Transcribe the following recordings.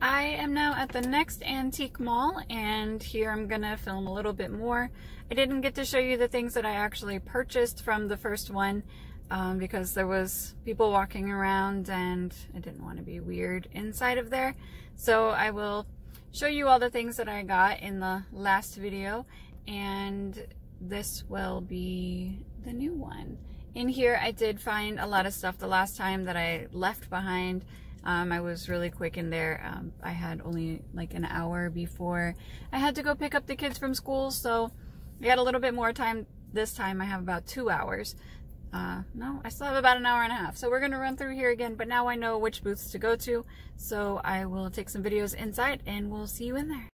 I am now at the next antique mall and here I'm gonna film a little bit more. I didn't get to show you the things that I actually purchased from the first one um, because there was people walking around and I didn't want to be weird inside of there. So I will show you all the things that I got in the last video and this will be the new one. In here I did find a lot of stuff the last time that I left behind. Um, I was really quick in there. Um, I had only like an hour before I had to go pick up the kids from school so I got a little bit more time this time. I have about two hours. Uh, no, I still have about an hour and a half. So we're going to run through here again, but now I know which booths to go to. So I will take some videos inside and we'll see you in there.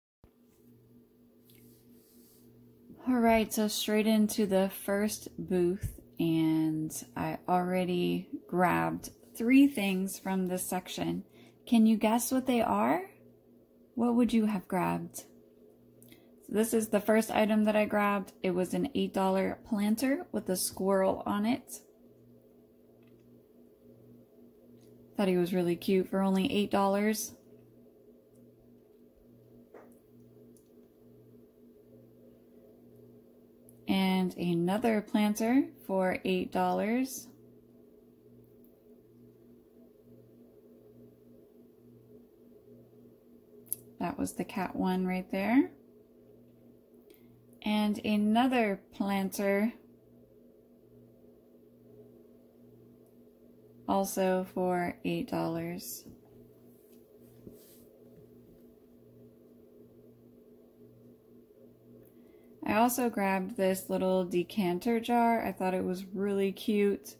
Alright, so straight into the first booth and I already grabbed three things from this section. Can you guess what they are? What would you have grabbed? This is the first item that I grabbed. It was an $8 planter with a squirrel on it. Thought he was really cute for only $8. And another planter for $8. That was the cat one right there and another planter also for $8. I also grabbed this little decanter jar. I thought it was really cute.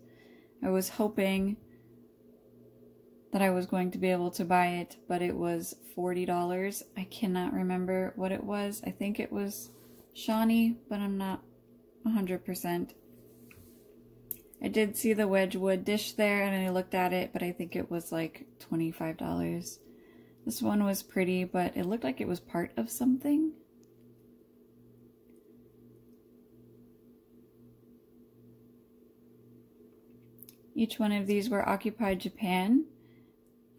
I was hoping that I was going to be able to buy it, but it was $40. I cannot remember what it was. I think it was Shawnee, but I'm not 100%. I did see the Wedgwood dish there and I looked at it, but I think it was like $25. This one was pretty, but it looked like it was part of something. Each one of these were Occupied Japan.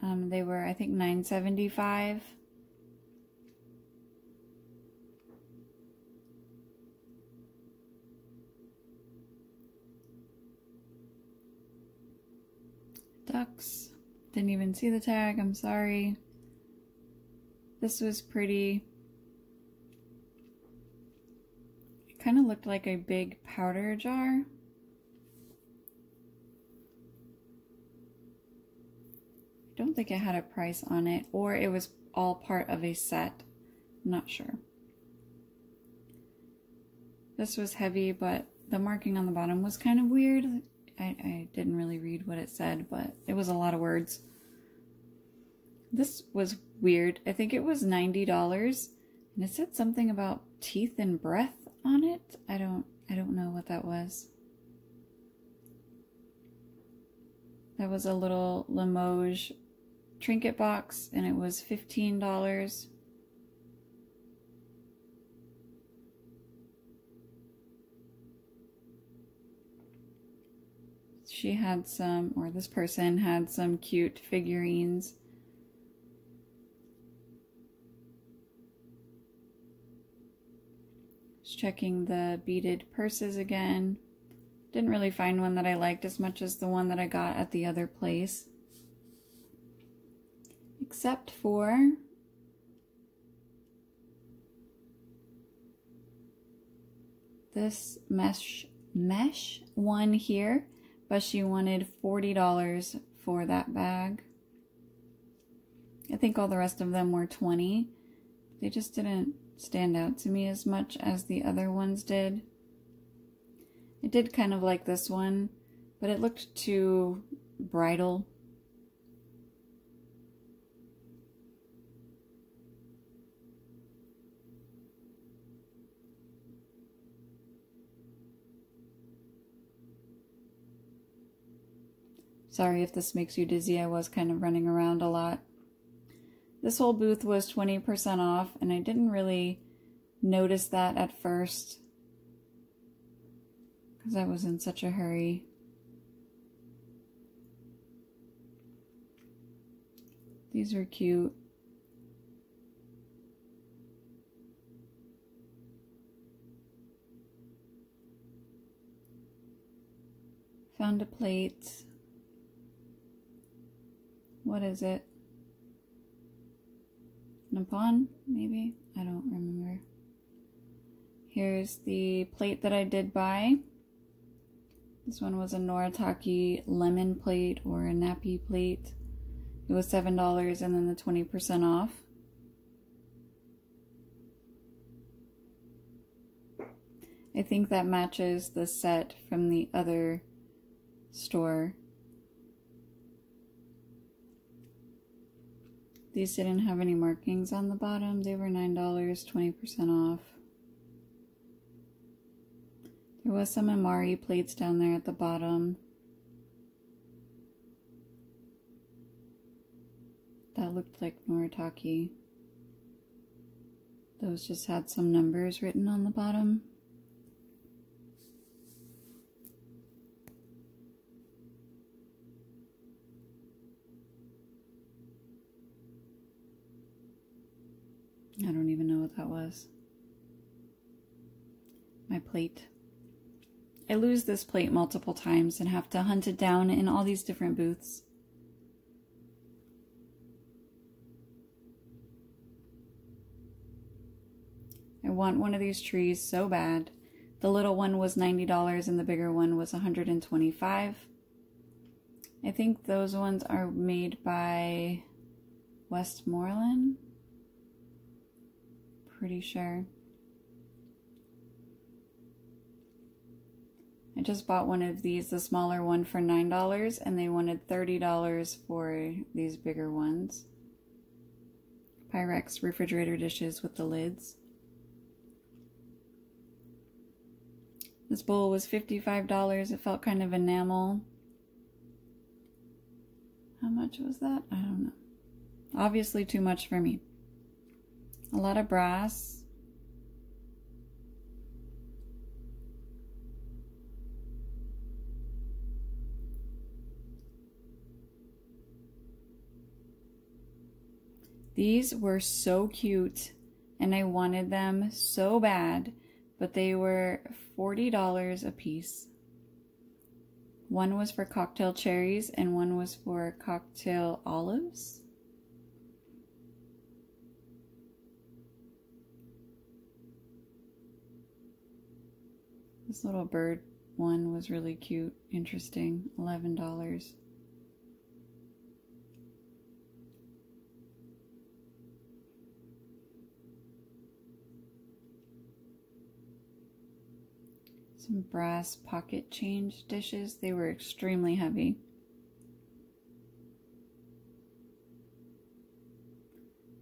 Um, they were, I think, 975 ducks. Didn't even see the tag, I'm sorry. This was pretty. It kind of looked like a big powder jar. Don't think it had a price on it, or it was all part of a set. I'm not sure. This was heavy, but the marking on the bottom was kind of weird. I, I didn't really read what it said, but it was a lot of words. This was weird. I think it was $90 and it said something about teeth and breath on it. I don't I don't know what that was. That was a little Limoges trinket box and it was $15. she had some, or this person had some cute figurines. Just checking the beaded purses again. Didn't really find one that I liked as much as the one that I got at the other place. Except for this mesh mesh one here but she wanted $40 for that bag. I think all the rest of them were 20. They just didn't stand out to me as much as the other ones did. I did kind of like this one, but it looked too bridal Sorry if this makes you dizzy, I was kind of running around a lot. This whole booth was 20% off, and I didn't really notice that at first because I was in such a hurry. These are cute. Found a plate. What is it? Nippon, maybe? I don't remember. Here's the plate that I did buy. This one was a Noritake lemon plate or a nappy plate. It was $7 and then the 20% off. I think that matches the set from the other store. These didn't have any markings on the bottom. They were $9, 20% off. There was some Imari plates down there at the bottom. That looked like Noritake. Those just had some numbers written on the bottom. I don't even know what that was. My plate. I lose this plate multiple times and have to hunt it down in all these different booths. I want one of these trees so bad. The little one was $90 and the bigger one was 125 I think those ones are made by Westmoreland pretty sure. I just bought one of these, the smaller one, for $9, and they wanted $30 for these bigger ones. Pyrex refrigerator dishes with the lids. This bowl was $55. It felt kind of enamel. How much was that? I don't know. Obviously too much for me a lot of brass. These were so cute and I wanted them so bad, but they were $40 a piece. One was for cocktail cherries and one was for cocktail olives. This little bird one was really cute, interesting. $11. Some brass pocket change dishes. They were extremely heavy.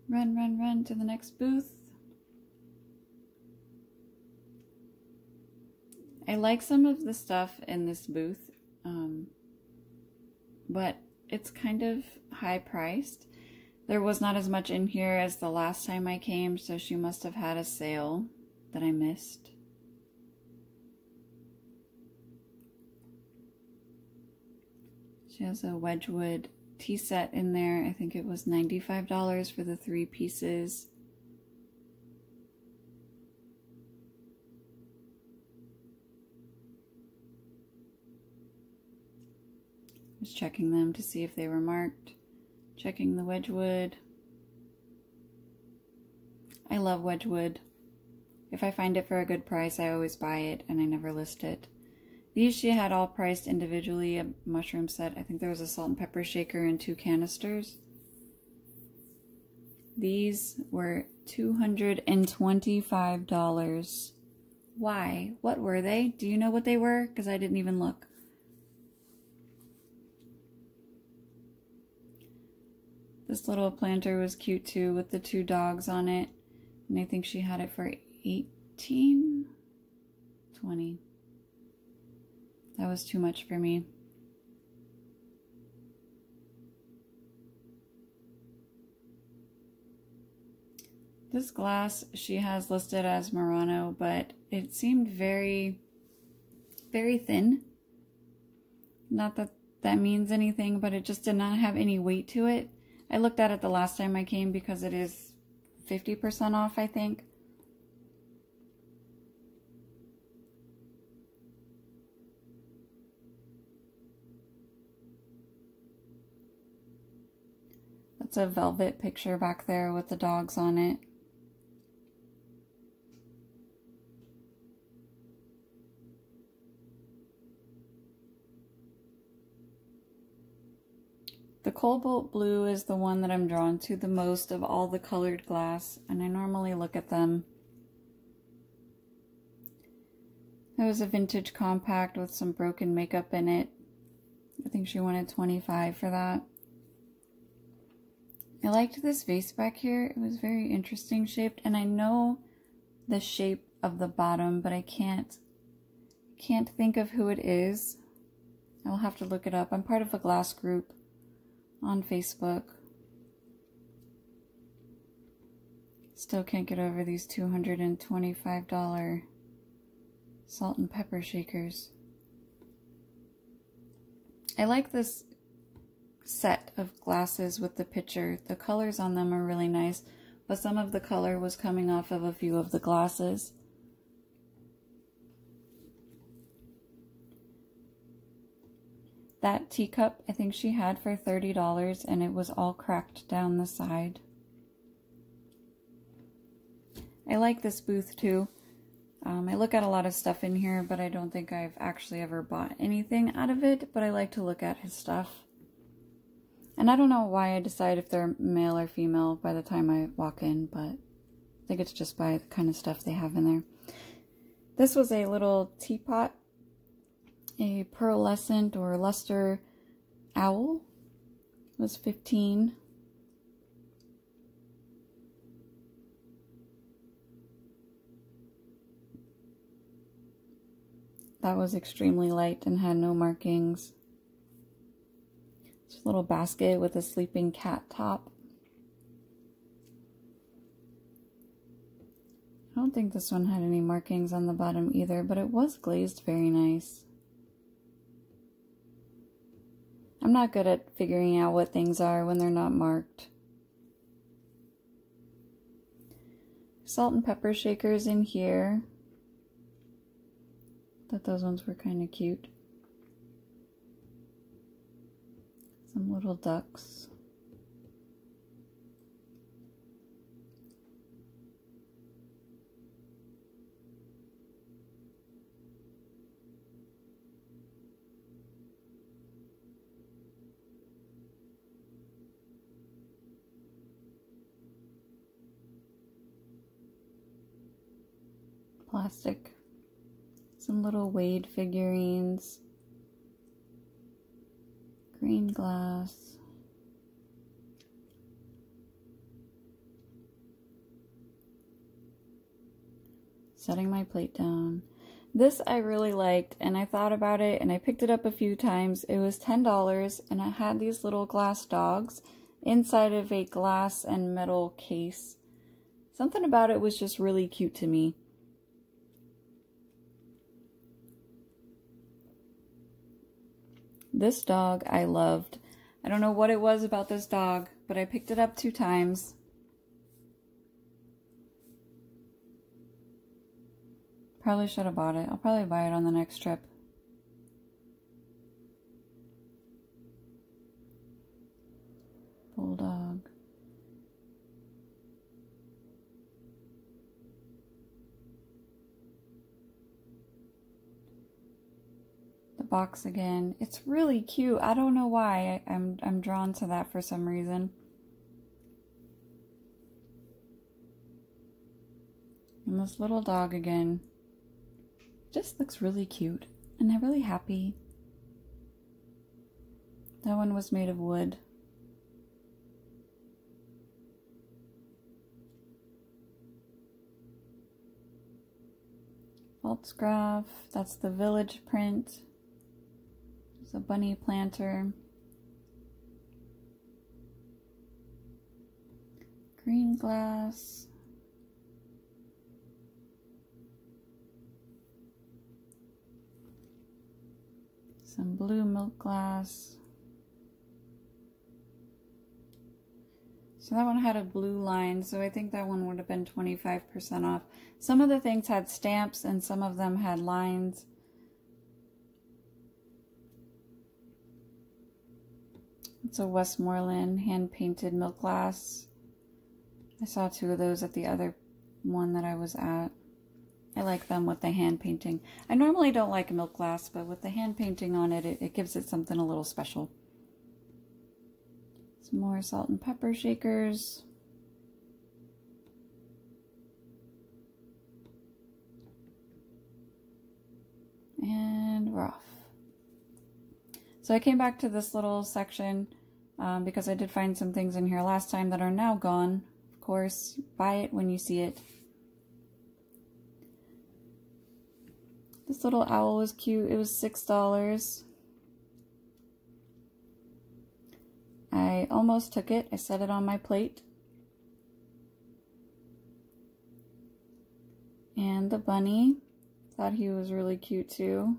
Run, run, run to the next booth. I like some of the stuff in this booth, um, but it's kind of high priced. There was not as much in here as the last time I came, so she must have had a sale that I missed. She has a Wedgwood tea set in there. I think it was $95 for the three pieces. Was checking them to see if they were marked. Checking the Wedgwood. I love Wedgwood. If I find it for a good price, I always buy it and I never list it. These she had all priced individually, a mushroom set. I think there was a salt and pepper shaker and two canisters. These were $225. Why? What were they? Do you know what they were? Because I didn't even look. This little planter was cute too with the two dogs on it. And I think she had it for 18, 20. That was too much for me. This glass she has listed as Murano, but it seemed very, very thin. Not that that means anything, but it just did not have any weight to it. I looked at it the last time I came because it is 50% off, I think. That's a velvet picture back there with the dogs on it. The cobalt blue is the one that I'm drawn to the most of all the colored glass, and I normally look at them. It was a vintage compact with some broken makeup in it. I think she wanted 25 for that. I liked this vase back here. It was very interesting shaped, and I know the shape of the bottom, but I can't can't think of who it is. I'll have to look it up. I'm part of a glass group on Facebook. Still can't get over these $225 salt and pepper shakers. I like this set of glasses with the picture. The colors on them are really nice, but some of the color was coming off of a few of the glasses. That teacup, I think she had for $30 and it was all cracked down the side. I like this booth too. Um, I look at a lot of stuff in here, but I don't think I've actually ever bought anything out of it, but I like to look at his stuff. And I don't know why I decide if they're male or female by the time I walk in, but I think it's just by the kind of stuff they have in there. This was a little teapot a pearlescent or luster owl. Was 15 that was extremely light and had no markings. A little basket with a sleeping cat top. I don't think this one had any markings on the bottom either, but it was glazed very nice. I'm not good at figuring out what things are when they're not marked. Salt and pepper shakers in here. Thought those ones were kind of cute. Some little ducks. Plastic. Some little Wade figurines. Green glass. Setting my plate down. This I really liked and I thought about it and I picked it up a few times. It was $10 and it had these little glass dogs inside of a glass and metal case. Something about it was just really cute to me. This dog I loved. I don't know what it was about this dog, but I picked it up two times. Probably should have bought it. I'll probably buy it on the next trip. Bulldog. Box again. It's really cute. I don't know why. I, I'm, I'm drawn to that for some reason. And this little dog again just looks really cute. And I'm really happy. That one was made of wood. Voltsgraph, that's the village print. There's a bunny planter. Green glass. Some blue milk glass. So that one had a blue line, so I think that one would have been 25% off. Some of the things had stamps and some of them had lines. It's a Westmoreland hand-painted milk glass. I saw two of those at the other one that I was at. I like them with the hand painting. I normally don't like milk glass, but with the hand painting on it, it, it gives it something a little special. Some more salt and pepper shakers. And we're off. So I came back to this little section um, because I did find some things in here last time that are now gone. Of course, buy it when you see it. This little owl was cute. It was $6. I almost took it. I set it on my plate. And the bunny, thought he was really cute too.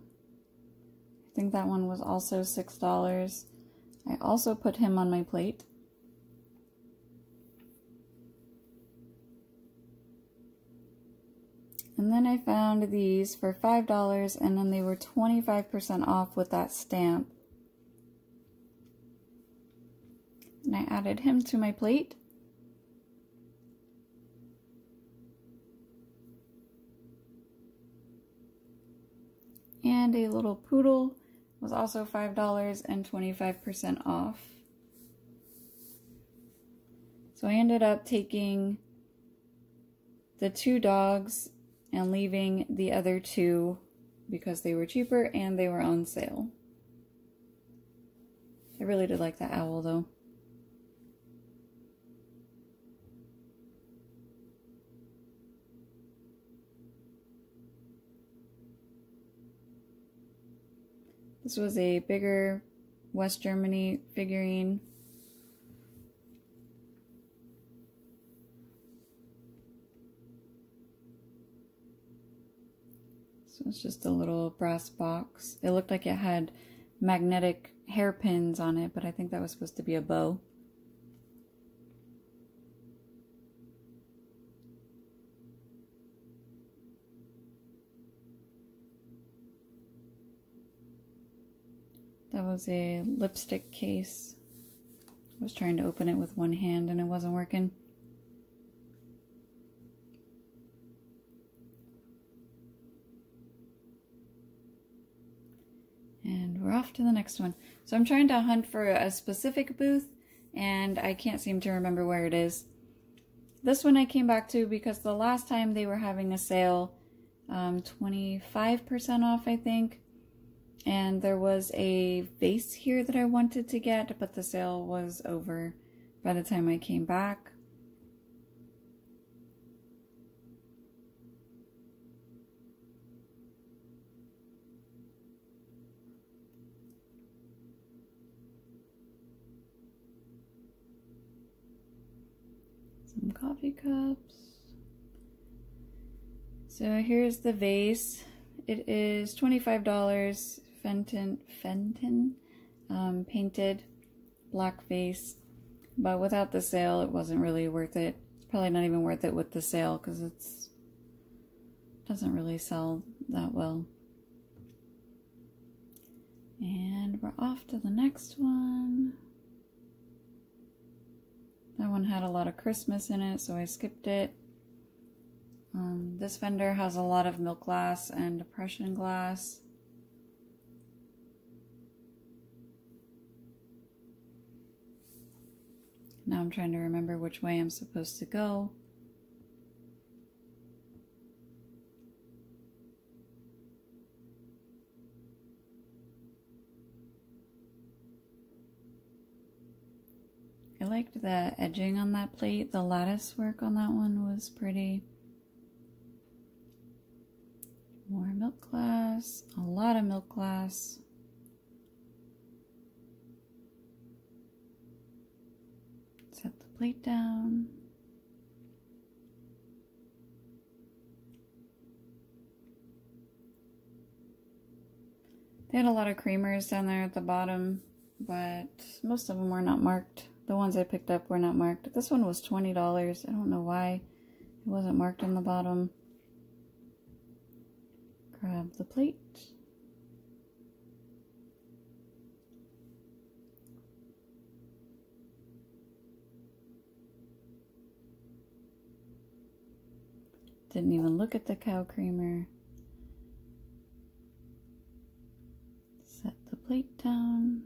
I think that one was also $6. I also put him on my plate. And then I found these for $5 and then they were 25% off with that stamp. And I added him to my plate. And a little poodle was also $5 and 25% off. So I ended up taking the two dogs and leaving the other two because they were cheaper and they were on sale. I really did like that owl though. This was a bigger West Germany figurine So it's just a little brass box. It looked like it had magnetic hairpins on it, but I think that was supposed to be a bow. That was a lipstick case. I was trying to open it with one hand and it wasn't working. And we're off to the next one. So I'm trying to hunt for a specific booth and I can't seem to remember where it is. This one I came back to because the last time they were having a sale, 25% um, off I think. And there was a vase here that I wanted to get, but the sale was over by the time I came back. some coffee cups. So here's the vase. It is $25 Fenton, Fenton um, painted black vase. But without the sale, it wasn't really worth it. It's probably not even worth it with the sale because it's doesn't really sell that well. And we're off to the next one. That one had a lot of Christmas in it, so I skipped it. Um, this vendor has a lot of milk glass and depression glass. Now I'm trying to remember which way I'm supposed to go. I liked the edging on that plate. The lattice work on that one was pretty. More milk glass, a lot of milk glass. Plate down. They had a lot of creamers down there at the bottom, but most of them were not marked. The ones I picked up were not marked. This one was $20. I don't know why it wasn't marked on the bottom. Grab the plate. Didn't even look at the cow creamer. Set the plate down.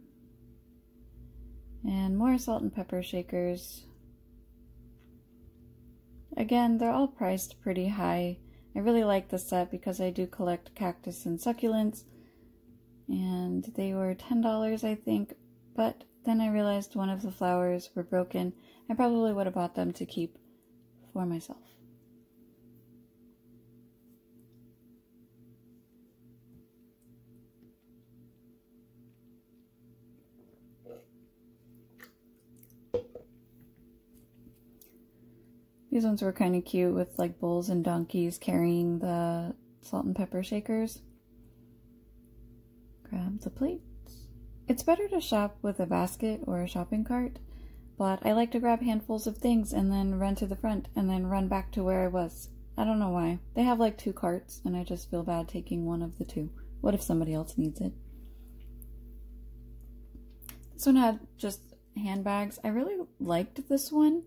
And more salt and pepper shakers. Again, they're all priced pretty high. I really like the set because I do collect cactus and succulents. And they were $10, I think. But then I realized one of the flowers were broken. I probably would have bought them to keep for myself. These ones were kind of cute with like bulls and donkeys carrying the salt and pepper shakers. Grab the plates. It's better to shop with a basket or a shopping cart, but I like to grab handfuls of things and then run to the front and then run back to where I was. I don't know why. They have like two carts and I just feel bad taking one of the two. What if somebody else needs it? This one had just handbags. I really liked this one.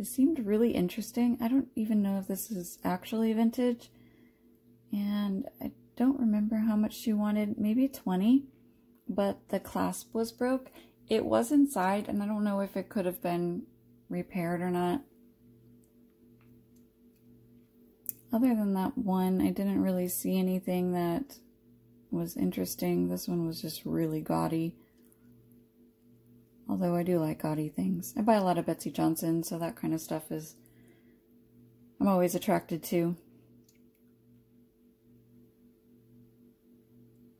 It seemed really interesting. I don't even know if this is actually vintage. And I don't remember how much she wanted. Maybe 20 But the clasp was broke. It was inside and I don't know if it could have been repaired or not. Other than that one, I didn't really see anything that was interesting. This one was just really gaudy. Although I do like gaudy things. I buy a lot of Betsey Johnson, so that kind of stuff is I'm always attracted to.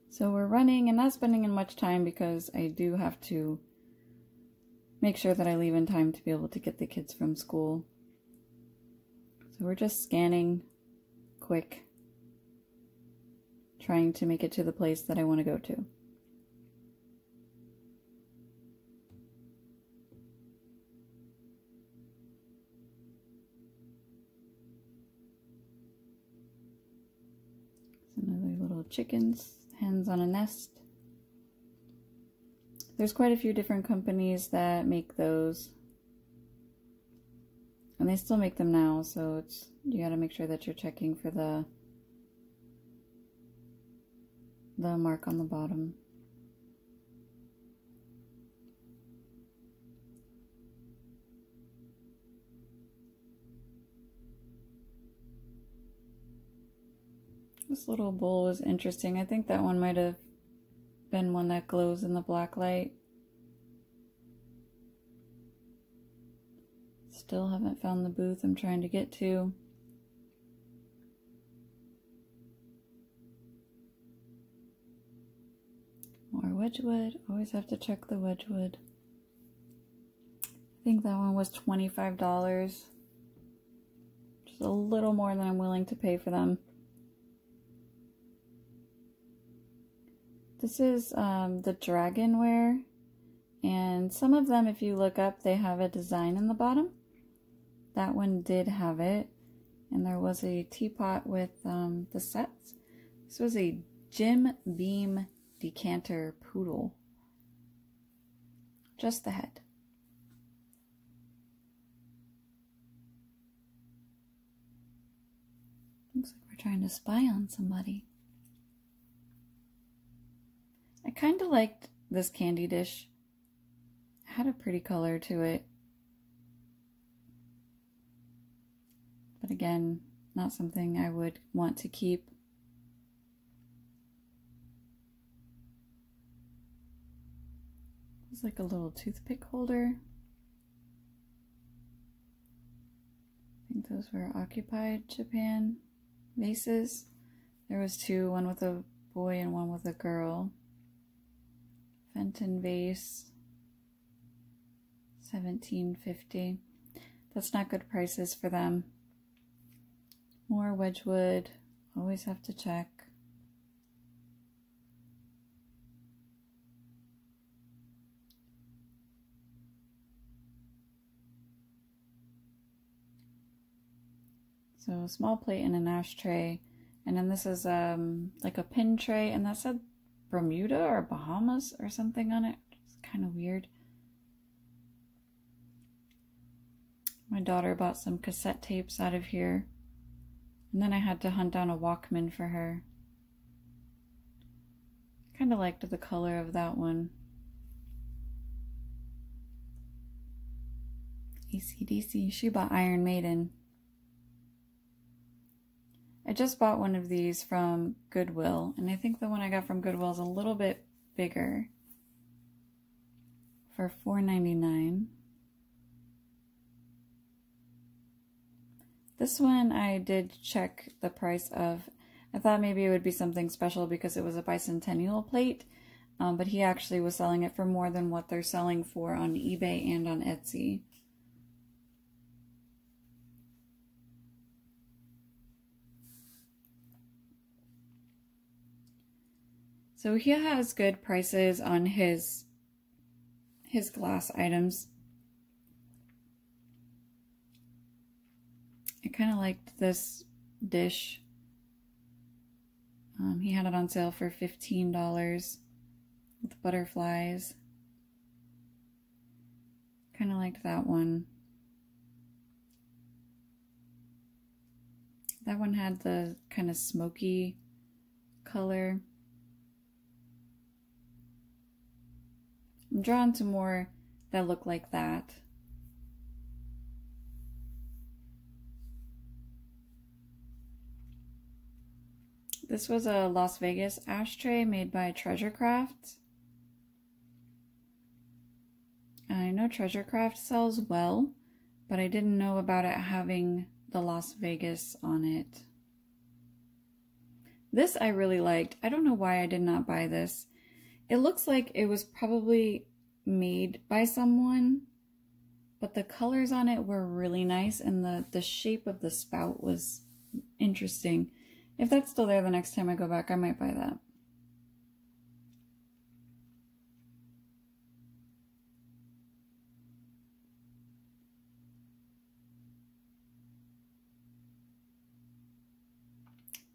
So we're running and not spending in much time because I do have to make sure that I leave in time to be able to get the kids from school. So we're just scanning quick, trying to make it to the place that I want to go to. Chickens, hens on a nest. There's quite a few different companies that make those. And they still make them now, so it's you got to make sure that you're checking for the the mark on the bottom. This little bowl was interesting. I think that one might have been one that glows in the black light. Still haven't found the booth I'm trying to get to. More Wedgwood. Always have to check the Wedgwood. I think that one was $25. Just a little more than I'm willing to pay for them. This is um, the Dragonware, and some of them, if you look up, they have a design in the bottom. That one did have it, and there was a teapot with um, the sets. This was a Jim Beam decanter poodle. Just the head. Looks like we're trying to spy on somebody. I kind of liked this candy dish. It had a pretty color to it. But again, not something I would want to keep. It's like a little toothpick holder. I think those were occupied Japan vases. There was two, one with a boy and one with a girl. Fenton vase, 1750. That's not good prices for them. More Wedgwood. Always have to check. So a small plate and an ashtray. And then this is um like a pin tray and that said Bermuda or Bahamas or something on it. It's kind of weird. My daughter bought some cassette tapes out of here. And then I had to hunt down a Walkman for her. Kind of liked the color of that one. ACDC. She bought Iron Maiden. I just bought one of these from Goodwill, and I think the one I got from Goodwill is a little bit bigger for $4.99. This one I did check the price of. I thought maybe it would be something special because it was a bicentennial plate, um, but he actually was selling it for more than what they're selling for on eBay and on Etsy. So he has good prices on his his glass items. I kind of liked this dish. Um, he had it on sale for $15 with butterflies. Kind of liked that one. That one had the kind of smoky color. I'm drawn to more that look like that. This was a Las Vegas ashtray made by Treasure Craft. I know Treasure Craft sells well, but I didn't know about it having the Las Vegas on it. This I really liked. I don't know why I did not buy this. It looks like it was probably made by someone, but the colors on it were really nice and the, the shape of the spout was interesting. If that's still there the next time I go back, I might buy that.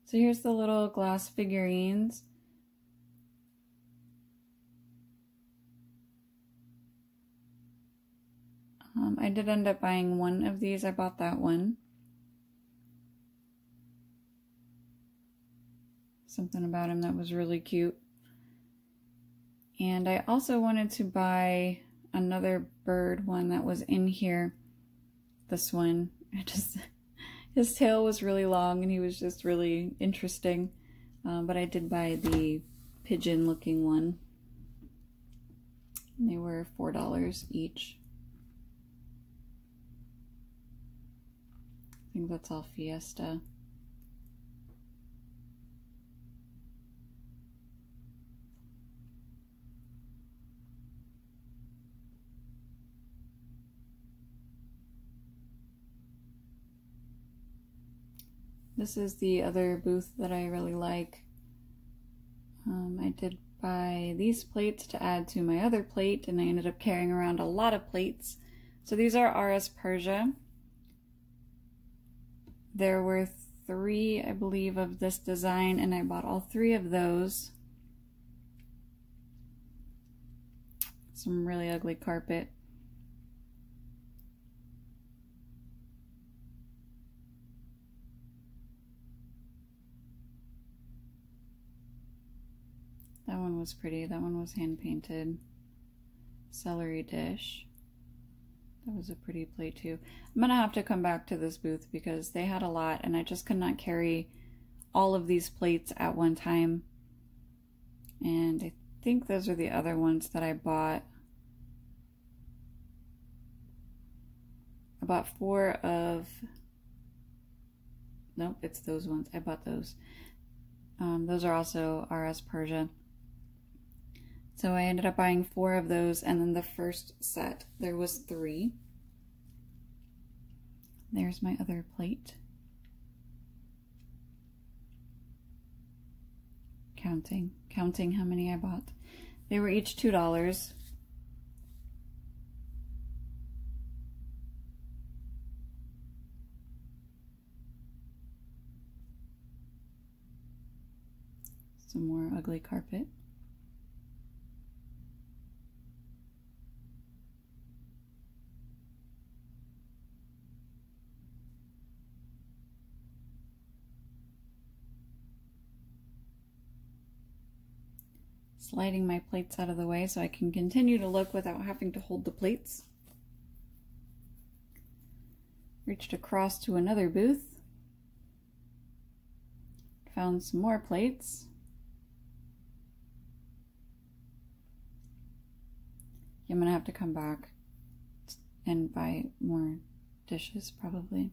So here's the little glass figurines. Um, I did end up buying one of these. I bought that one. Something about him that was really cute. And I also wanted to buy another bird one that was in here. This one. I just his tail was really long and he was just really interesting. Um, but I did buy the pigeon looking one. And they were $4 each. Think that's all Fiesta. This is the other booth that I really like. Um, I did buy these plates to add to my other plate, and I ended up carrying around a lot of plates. So these are RS Prussia. There were three, I believe, of this design, and I bought all three of those. Some really ugly carpet. That one was pretty. That one was hand painted. Celery dish. That was a pretty plate too. I'm gonna have to come back to this booth because they had a lot and I just could not carry all of these plates at one time. And I think those are the other ones that I bought. I bought four of, nope, it's those ones. I bought those. Um, those are also RS Prussia. So I ended up buying four of those, and then the first set, there was three. There's my other plate. Counting, counting how many I bought. They were each $2. Some more ugly carpet. Sliding my plates out of the way so I can continue to look without having to hold the plates. Reached across to another booth. Found some more plates. I'm gonna have to come back and buy more dishes probably.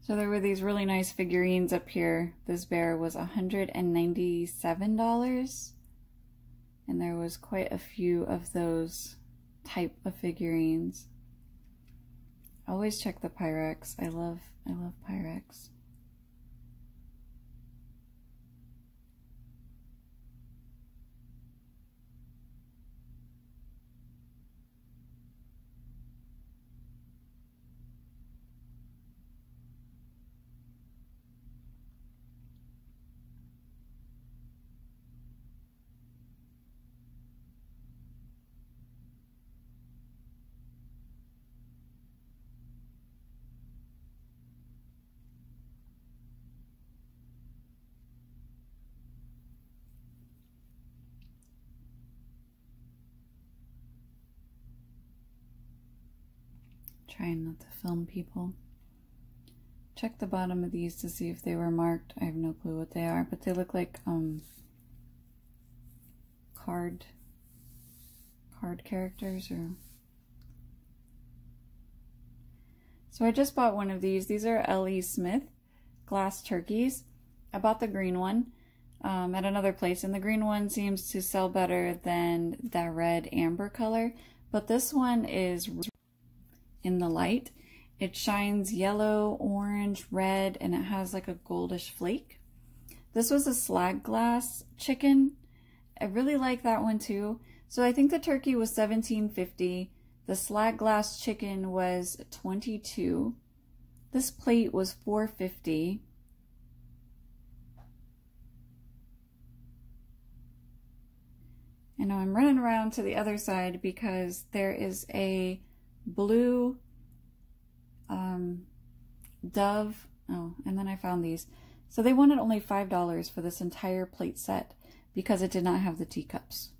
So there were these really nice figurines up here. This bear was $197 and there was quite a few of those type of figurines. Always check the Pyrex. I love I love Pyrex. Trying not to film people. Check the bottom of these to see if they were marked. I have no clue what they are, but they look like um card card characters or So I just bought one of these. These are L.E. Smith glass turkeys. I bought the green one um, at another place, and the green one seems to sell better than the red amber color. But this one is in the light. It shines yellow, orange, red, and it has like a goldish flake. This was a slag glass chicken. I really like that one too. So I think the turkey was 17.50. The slag glass chicken was 22. This plate was 4.50. And now I'm running around to the other side because there is a blue um, Dove. Oh, and then I found these. So they wanted only $5 for this entire plate set because it did not have the teacups.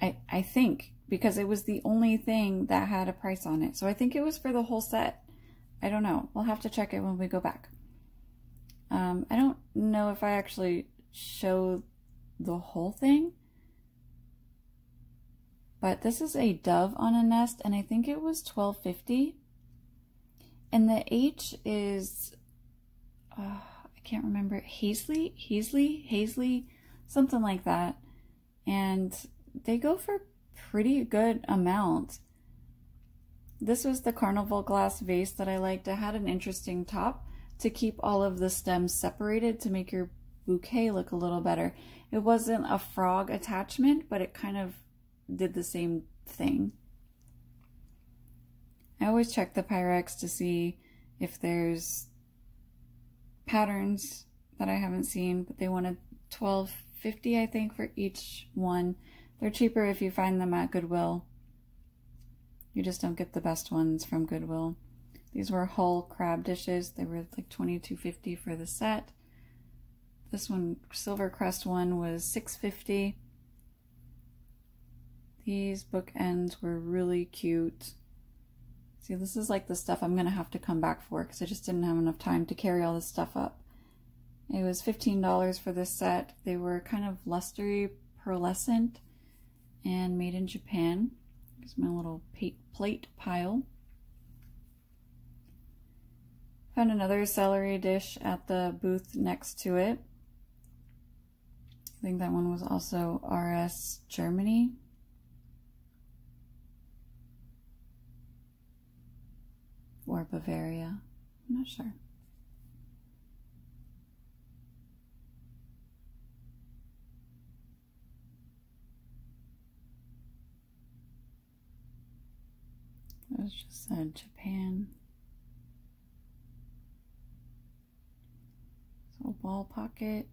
I, I think because it was the only thing that had a price on it. So I think it was for the whole set. I don't know. We'll have to check it when we go back. Um, I don't know if I actually show the whole thing. But this is a dove on a nest, and I think it was 1250. And the H is, uh, I can't remember, Hazley, Hazley, Hazley, something like that. And they go for pretty good amount. This was the carnival glass vase that I liked. It had an interesting top to keep all of the stems separated to make your bouquet look a little better. It wasn't a frog attachment, but it kind of did the same thing. I always check the Pyrex to see if there's patterns that I haven't seen, but they wanted 12.50 I think for each one. They're cheaper if you find them at Goodwill. You just don't get the best ones from Goodwill. These were whole crab dishes. They were like 22.50 for the set. This one, Silver Crest one, was 6.50. These bookends were really cute. See, this is like the stuff I'm going to have to come back for because I just didn't have enough time to carry all this stuff up. It was $15 for this set. They were kind of lustery, pearlescent, and made in Japan. Here's my little plate pile. Found another celery dish at the booth next to it. I think that one was also RS Germany. Or Bavaria. I'm not sure. It was just said Japan. So ball pocket.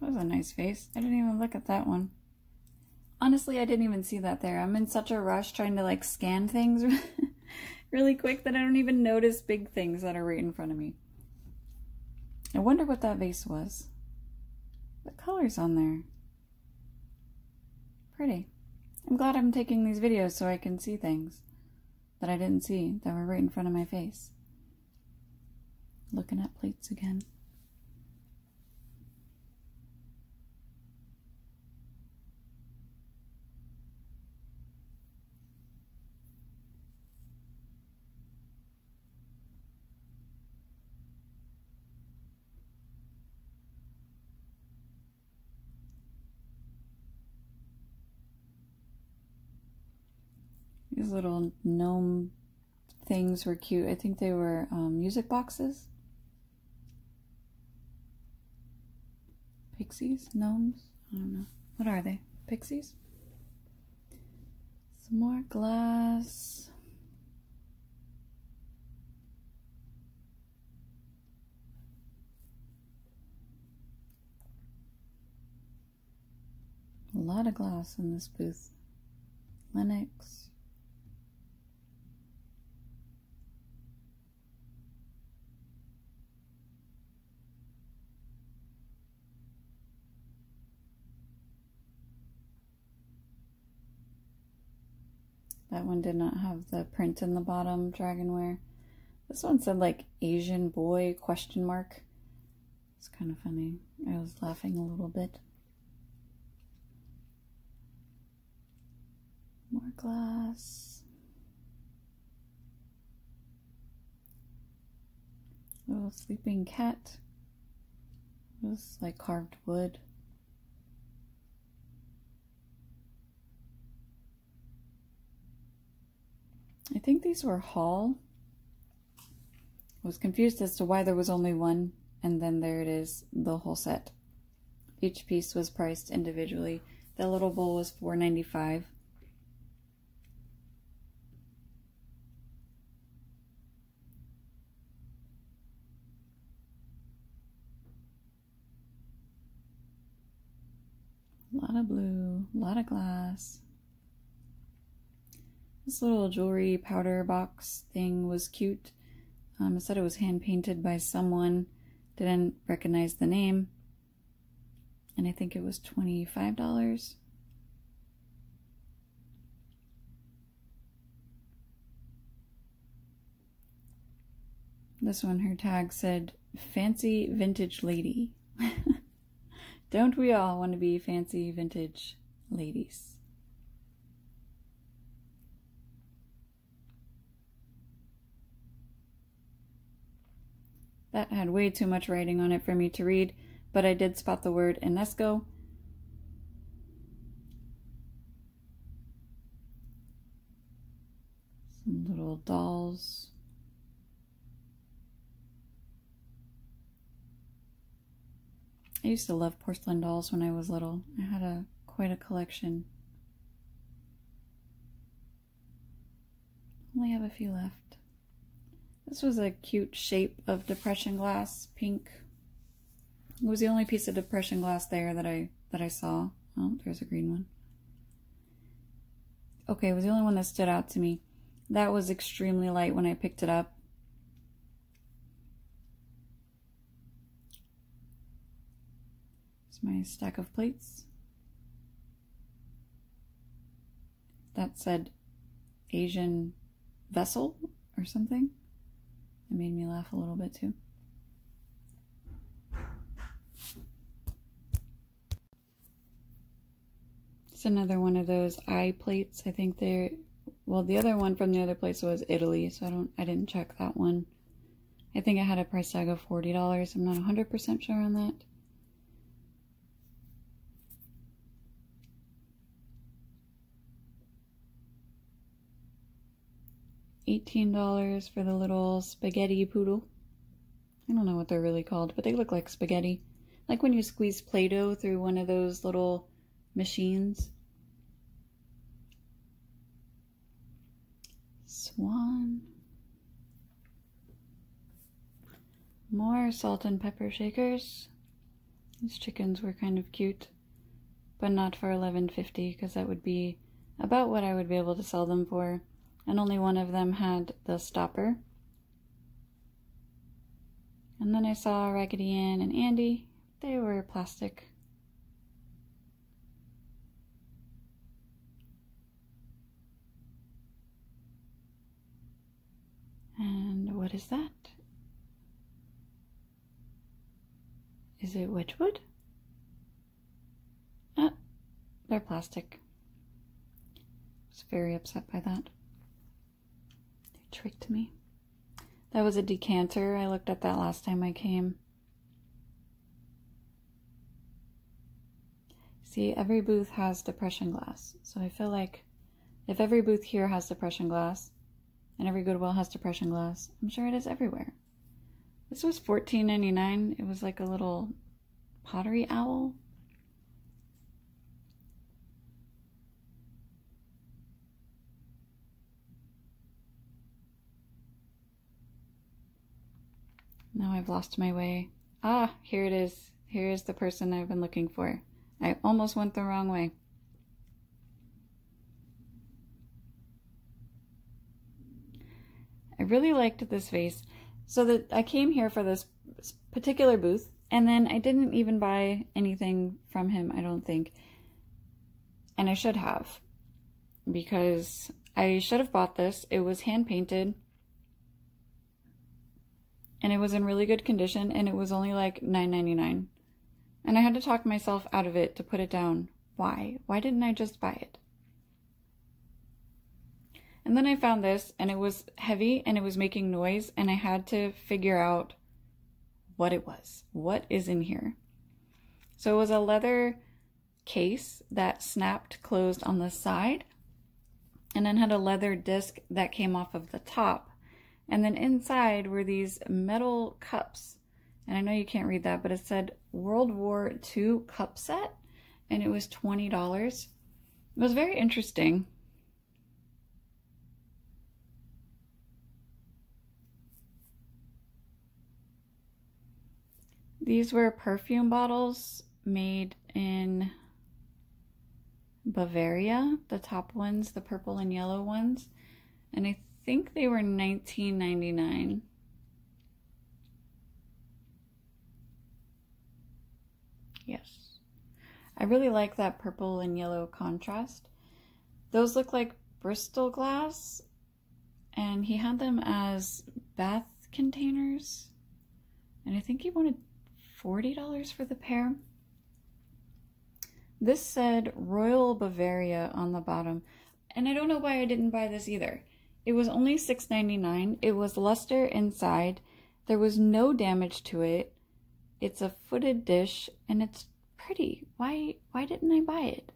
That was a nice face. I didn't even look at that one. Honestly, I didn't even see that there. I'm in such a rush trying to like scan things really quick that I don't even notice big things that are right in front of me. I wonder what that vase was. The colors on there. Pretty. I'm glad I'm taking these videos so I can see things that I didn't see that were right in front of my face. Looking at plates again. These little gnome things were cute. I think they were um, music boxes. Pixies? Gnomes? I don't know. What are they? Pixies? Some more glass. A lot of glass in this booth. Lenox. That one did not have the print in the bottom, Dragonware. This one said like Asian boy question mark. It's kind of funny. I was laughing a little bit. More glass. Little sleeping cat. It was like carved wood. I think these were Hall. I was confused as to why there was only one, and then there it is, the whole set. Each piece was priced individually. The little bowl was $4.95. A lot of blue, a lot of glass. This little jewelry powder box thing was cute. Um, it said it was hand painted by someone. Didn't recognize the name. And I think it was $25. This one, her tag said, Fancy Vintage Lady. Don't we all want to be fancy vintage ladies? That had way too much writing on it for me to read, but I did spot the word Enesco. Some little dolls. I used to love porcelain dolls when I was little. I had a quite a collection. Only have a few left. This was a cute shape of depression glass, pink. It was the only piece of depression glass there that I that I saw. Oh, there's a green one. Okay, it was the only one that stood out to me. That was extremely light when I picked it up. It's my stack of plates. That said Asian vessel or something. It made me laugh a little bit too. It's another one of those eye plates. I think they're well the other one from the other place was Italy, so I don't I didn't check that one. I think I had a price tag of $40. I'm not 100% sure on that. $18 for the little spaghetti poodle. I don't know what they're really called, but they look like spaghetti. Like when you squeeze Play-Doh through one of those little machines. Swan. More salt and pepper shakers. These chickens were kind of cute, but not for 11.50 because that would be about what I would be able to sell them for. And only one of them had the stopper. And then I saw Raggedy Ann and Andy. They were plastic. And what is that? Is it Wedgwood? Ah, they're plastic. I was very upset by that. Tricked me. That was a decanter. I looked at that last time I came. See, every booth has depression glass. So I feel like if every booth here has depression glass, and every Goodwill has depression glass, I'm sure it is everywhere. This was $14.99. It was like a little pottery owl. Now I've lost my way. Ah, here it is. Here is the person I've been looking for. I almost went the wrong way. I really liked this vase. So that I came here for this particular booth, and then I didn't even buy anything from him, I don't think. And I should have, because I should have bought this. It was hand painted, and it was in really good condition, and it was only like $9.99. And I had to talk myself out of it to put it down. Why? Why didn't I just buy it? And then I found this and it was heavy and it was making noise and I had to figure out what it was. What is in here? So it was a leather case that snapped closed on the side and then had a leather disc that came off of the top. And then inside were these metal cups. And I know you can't read that, but it said World War II cup set and it was $20. It was very interesting. These were perfume bottles made in Bavaria, the top ones, the purple and yellow ones. And I think they were 19.99. Yes. I really like that purple and yellow contrast. Those look like Bristol glass, and he had them as bath containers. And I think he wanted $40 for the pair. This said Royal Bavaria on the bottom, and I don't know why I didn't buy this either. It was only $6.99. It was luster inside. There was no damage to it. It's a footed dish, and it's pretty. Why, why didn't I buy it?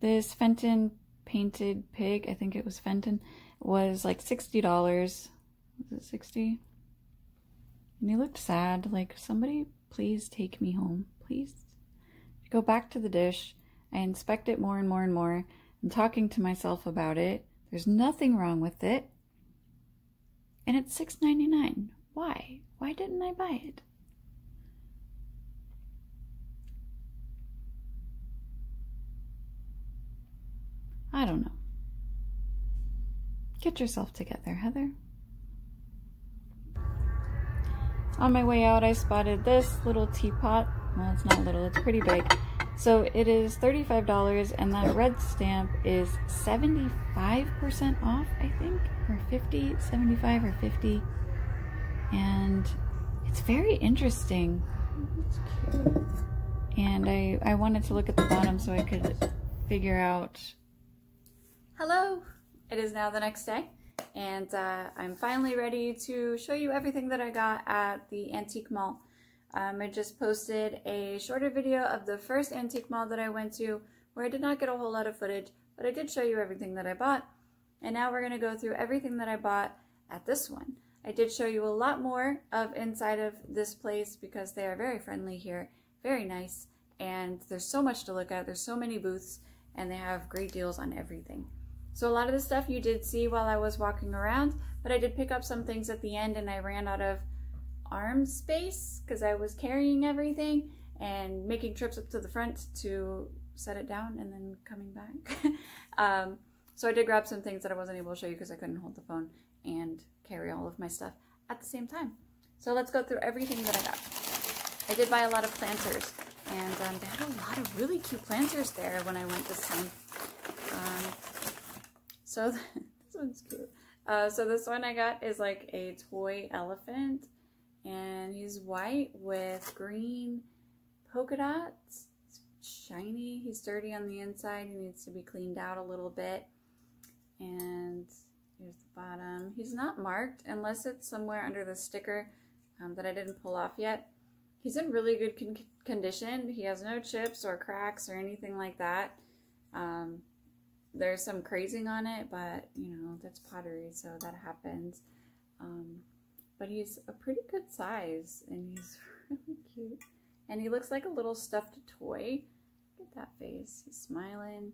This Fenton painted pig, I think it was Fenton, was like $60. Was it 60 and he looked sad, like, somebody please take me home, please. Go back to the dish. I inspect it more and more and more. I'm talking to myself about it. There's nothing wrong with it. And it's $6.99. Why? Why didn't I buy it? I don't know. Get yourself together, Heather. On my way out, I spotted this little teapot. Well, it's not little, it's pretty big. So it is $35 and that red stamp is 75% off, I think, or 50, 75 or 50. And it's very interesting. And I, I wanted to look at the bottom so I could figure out. Hello! It is now the next day and uh, I'm finally ready to show you everything that I got at the Antique Mall. Um, I just posted a shorter video of the first Antique Mall that I went to where I did not get a whole lot of footage, but I did show you everything that I bought. And now we're going to go through everything that I bought at this one. I did show you a lot more of inside of this place because they are very friendly here, very nice, and there's so much to look at. There's so many booths, and they have great deals on everything. So a lot of the stuff you did see while I was walking around, but I did pick up some things at the end and I ran out of arm space because I was carrying everything and making trips up to the front to set it down and then coming back. um, so I did grab some things that I wasn't able to show you because I couldn't hold the phone and carry all of my stuff at the same time. So let's go through everything that I got. I did buy a lot of planters and um, they had a lot of really cute planters there when I went this time. Um, so this one's cute. Uh, so this one I got is like a toy elephant and he's white with green polka dots. It's shiny. He's dirty on the inside. He needs to be cleaned out a little bit. And here's the bottom. He's not marked unless it's somewhere under the sticker um, that I didn't pull off yet. He's in really good con condition. He has no chips or cracks or anything like that. Um, there's some crazing on it, but you know, that's pottery, so that happens. Um, but he's a pretty good size and he's really cute. And he looks like a little stuffed toy. Look at that face. He's smiling,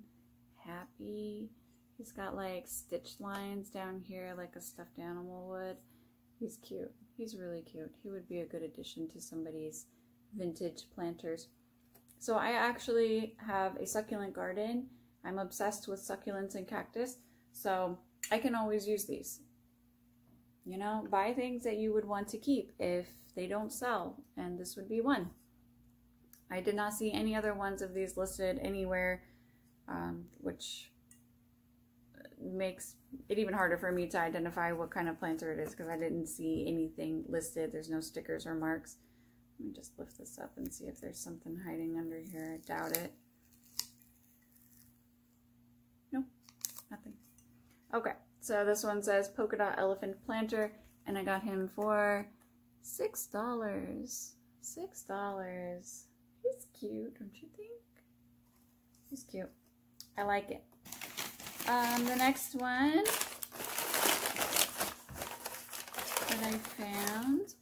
happy. He's got like stitch lines down here like a stuffed animal would. He's cute. He's really cute. He would be a good addition to somebody's vintage planters. So I actually have a succulent garden. I'm obsessed with succulents and cactus, so I can always use these. You know, buy things that you would want to keep if they don't sell, and this would be one. I did not see any other ones of these listed anywhere, um, which makes it even harder for me to identify what kind of planter it is because I didn't see anything listed. There's no stickers or marks. Let me just lift this up and see if there's something hiding under here. I doubt it. No, nothing. Okay, so this one says polka dot elephant planter and I got him for $6. $6. He's cute, don't you think? He's cute. I like it. Um, the next one that I found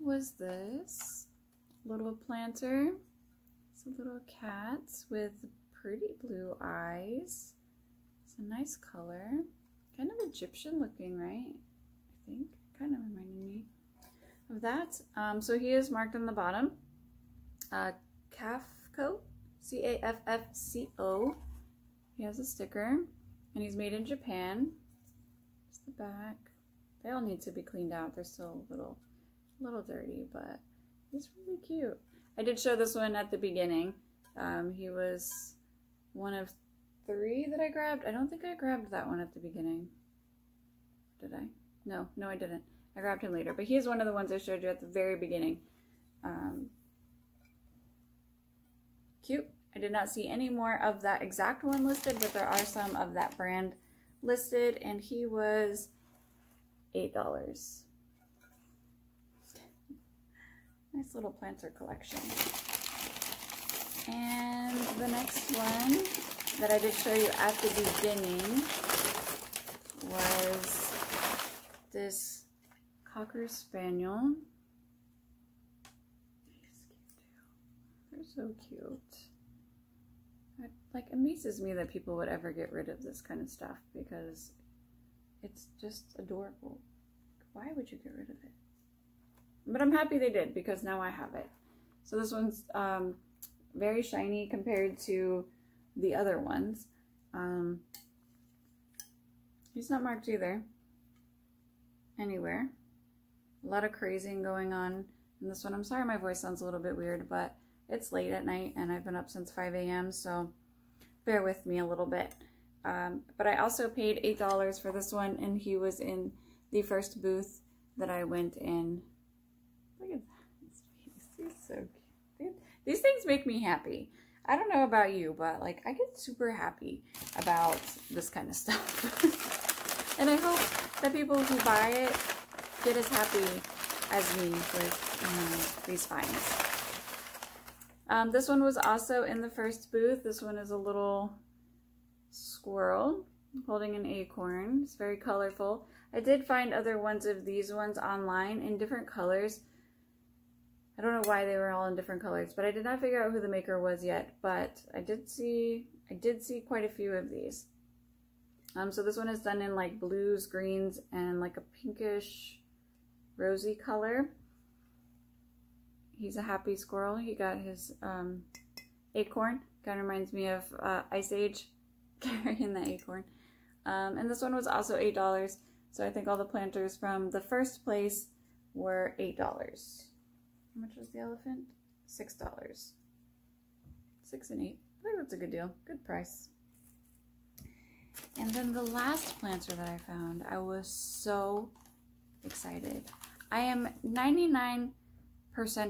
was this little planter. It's a little cat with pretty blue eyes. It's a nice color. Kind of Egyptian looking, right? I think. Kind of reminding me of that. Um, so he is marked on the bottom. Uh, C-A-F-F-C-O. He has a sticker, and he's made in Japan. It's the back. They all need to be cleaned out. They're still a little, a little dirty, but he's really cute. I did show this one at the beginning. Um, he was one of three that I grabbed. I don't think I grabbed that one at the beginning. Did I? No, no I didn't. I grabbed him later, but he's one of the ones I showed you at the very beginning. Um, cute. I did not see any more of that exact one listed, but there are some of that brand listed, and he was $8. Nice little planter collection. And the next one that I did show you at the beginning was this Cocker Spaniel. They're so cute. It like amazes me that people would ever get rid of this kind of stuff because it's just adorable. Why would you get rid of it? But I'm happy they did because now I have it. So this one's um, very shiny compared to the other ones. Um, he's not marked either. Anywhere. A lot of crazing going on in this one. I'm sorry my voice sounds a little bit weird, but it's late at night and I've been up since 5 a.m. So bear with me a little bit. Um, but I also paid $8 for this one and he was in the first booth that I went in. Look at that. He's so cute. These things make me happy. I don't know about you, but like I get super happy about this kind of stuff. and I hope that people who buy it get as happy as me with um, these finds. Um, this one was also in the first booth. This one is a little squirrel holding an acorn. It's very colorful. I did find other ones of these ones online in different colors. I don't know why they were all in different colors, but I did not figure out who the maker was yet, but I did see I did see quite a few of these. Um, so this one is done in like blues, greens, and like a pinkish rosy color. he's a happy squirrel. He got his um, acorn. Kind of reminds me of uh, Ice Age carrying the acorn. Um, and this one was also $8. So I think all the planters from the first place were $8. How much was the elephant? $6. 6 and 8. I think that's a good deal. Good price. And then the last planter that I found, I was so excited. I am 99%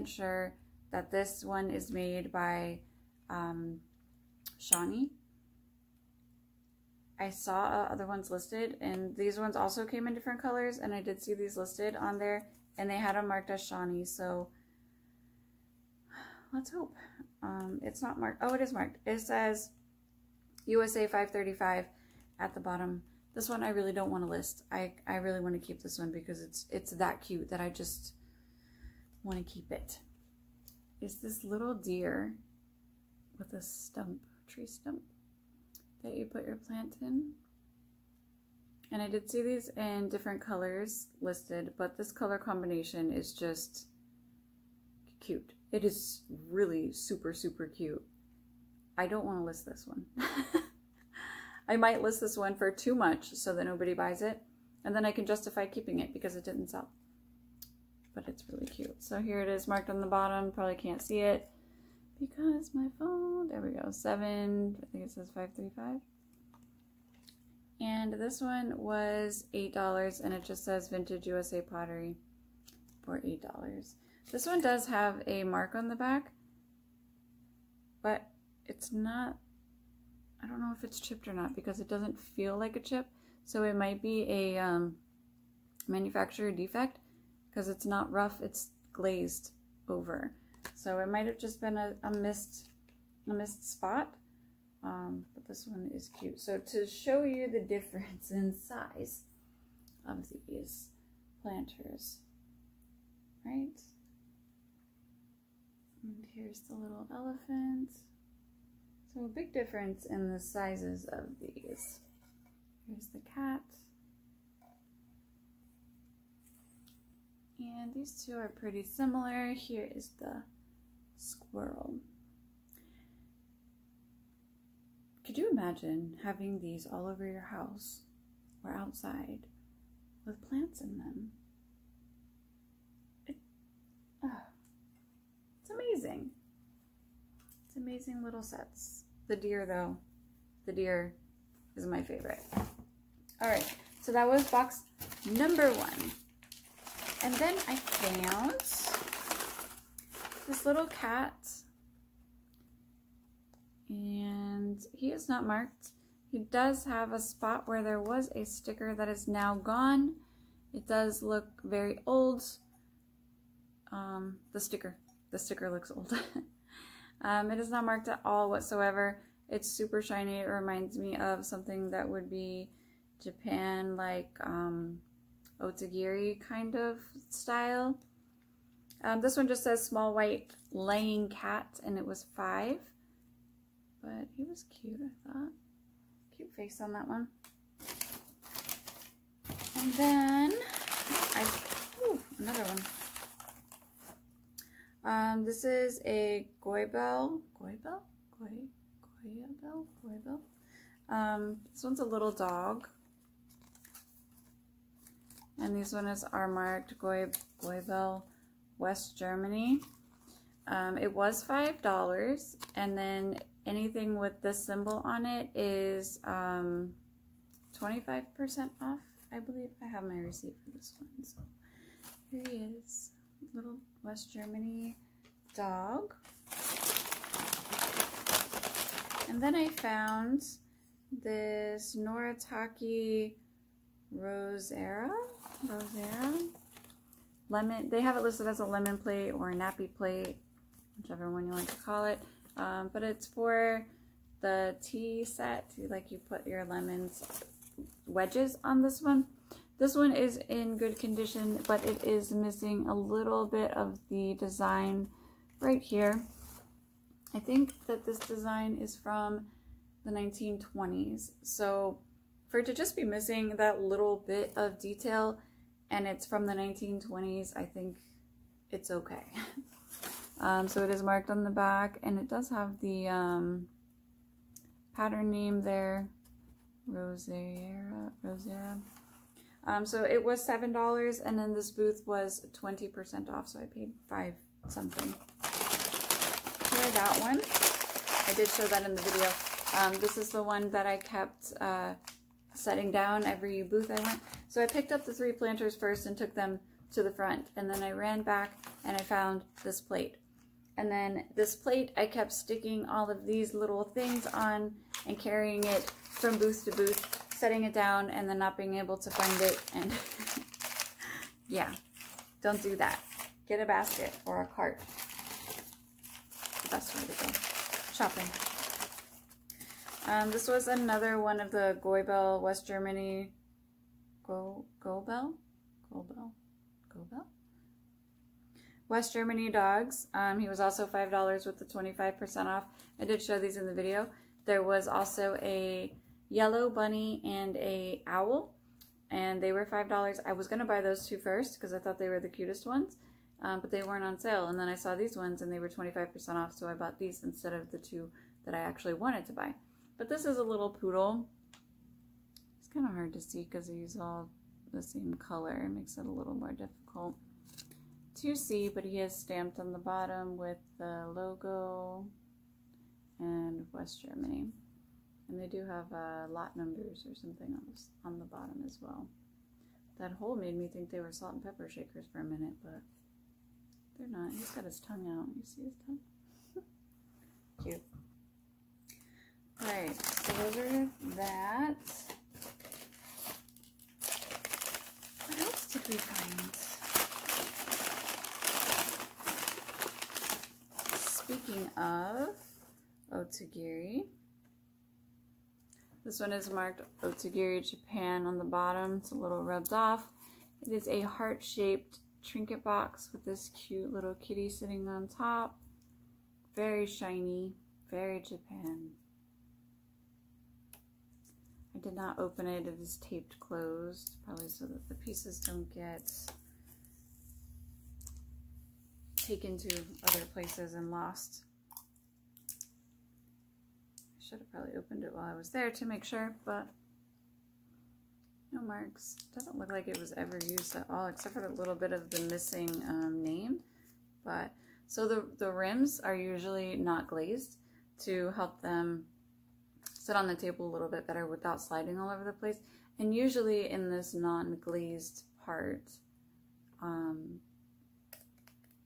sure that this one is made by um, Shawnee. I saw uh, other ones listed, and these ones also came in different colors, and I did see these listed on there, and they had them marked as Shawnee, so let's hope. Um, it's not marked. Oh, it is marked. It says USA 535 at the bottom. This one I really don't want to list. I, I really want to keep this one because it's it's that cute that I just want to keep it. It's this little deer with a stump, tree stump that you put your plant in. And I did see these in different colors listed, but this color combination is just cute. It is really super, super cute. I don't want to list this one. I might list this one for too much so that nobody buys it. And then I can justify keeping it because it didn't sell. But it's really cute. So here it is marked on the bottom. Probably can't see it because my phone, there we go, 7, I think it says 535. And this one was $8 and it just says Vintage USA Pottery for $8. This one does have a mark on the back, but it's not I don't know if it's chipped or not because it doesn't feel like a chip. So it might be a um, manufacturer defect because it's not rough, it's glazed over. So it might have just been a, a missed a missed spot. Um, but this one is cute. So to show you the difference in size of these planters, right? And here's the little elephant. So a big difference in the sizes of these. Here's the cat. And these two are pretty similar. Here is the squirrel. Could you imagine having these all over your house or outside with plants in them? It, oh, it's amazing. It's amazing little sets. The deer though, the deer is my favorite. All right, so that was box number one. And then I found this little cat and he is not marked. He does have a spot where there was a sticker that is now gone. It does look very old. Um, the sticker, the sticker looks old. Um, it is not marked at all whatsoever. It's super shiny. It reminds me of something that would be Japan, like um, Otagiri kind of style. Um, this one just says small white laying cat, and it was five. But he was cute, I thought. Cute face on that one. And then I, ooh, another one. Um, this is a Goibel, Goibel, Goy, Goyabel, Goibel. Um, this one's a little dog. And these ones are marked Goy, Goibel, West Germany. Um, it was $5, and then anything with this symbol on it is 25% um, off. I believe I have my receipt for this one. So here he is little West Germany dog. And then I found this Noritake Rosera. Rosera. Lemon. They have it listed as a lemon plate or a nappy plate, whichever one you like to call it. Um, but it's for the tea set. Like you put your lemons wedges on this one. This one is in good condition, but it is missing a little bit of the design right here. I think that this design is from the 1920s. So for it to just be missing that little bit of detail and it's from the 1920s, I think it's okay. Um, so it is marked on the back and it does have the um, pattern name there. Rosera, Rosera. Um, so it was $7 and then this booth was 20% off. So I paid five something. Here, that one. I did show that in the video. Um, this is the one that I kept uh, setting down every booth I went. So I picked up the three planters first and took them to the front. And then I ran back and I found this plate. And then this plate, I kept sticking all of these little things on and carrying it from booth to booth, setting it down and then not being able to find it. And yeah, don't do that. Get a basket or a cart. The best way to go shopping. Um, this was another one of the Goebel, West Germany, Go, Goebel? Goebel? Goebel? West Germany dogs. Um, he was also $5 with the 25% off. I did show these in the video. There was also a yellow bunny and a owl, and they were $5. I was to buy those two first because I thought they were the cutest ones, um, but they weren't on sale. And then I saw these ones and they were 25% off, so I bought these instead of the two that I actually wanted to buy. But this is a little poodle. It's kind of hard to see because he's all the same color. It makes it a little more difficult to see, but he is stamped on the bottom with the logo and West Germany. And they do have uh, lot numbers or something on, this, on the bottom as well. That hole made me think they were salt and pepper shakers for a minute, but they're not. He's got his tongue out. You see his tongue? Cute. Alright, so those are that. What else did we find? Speaking of Otagiri, this one is marked Otagiri Japan on the bottom. It's a little rubbed off. It is a heart-shaped trinket box with this cute little kitty sitting on top. Very shiny, very Japan. I did not open it. It is taped closed, probably so that the pieces don't get taken to other places and lost. Should have probably opened it while I was there to make sure, but no marks. Doesn't look like it was ever used at all, except for a little bit of the missing um, name. But so the, the rims are usually not glazed to help them sit on the table a little bit better without sliding all over the place. And usually in this non-glazed part, um,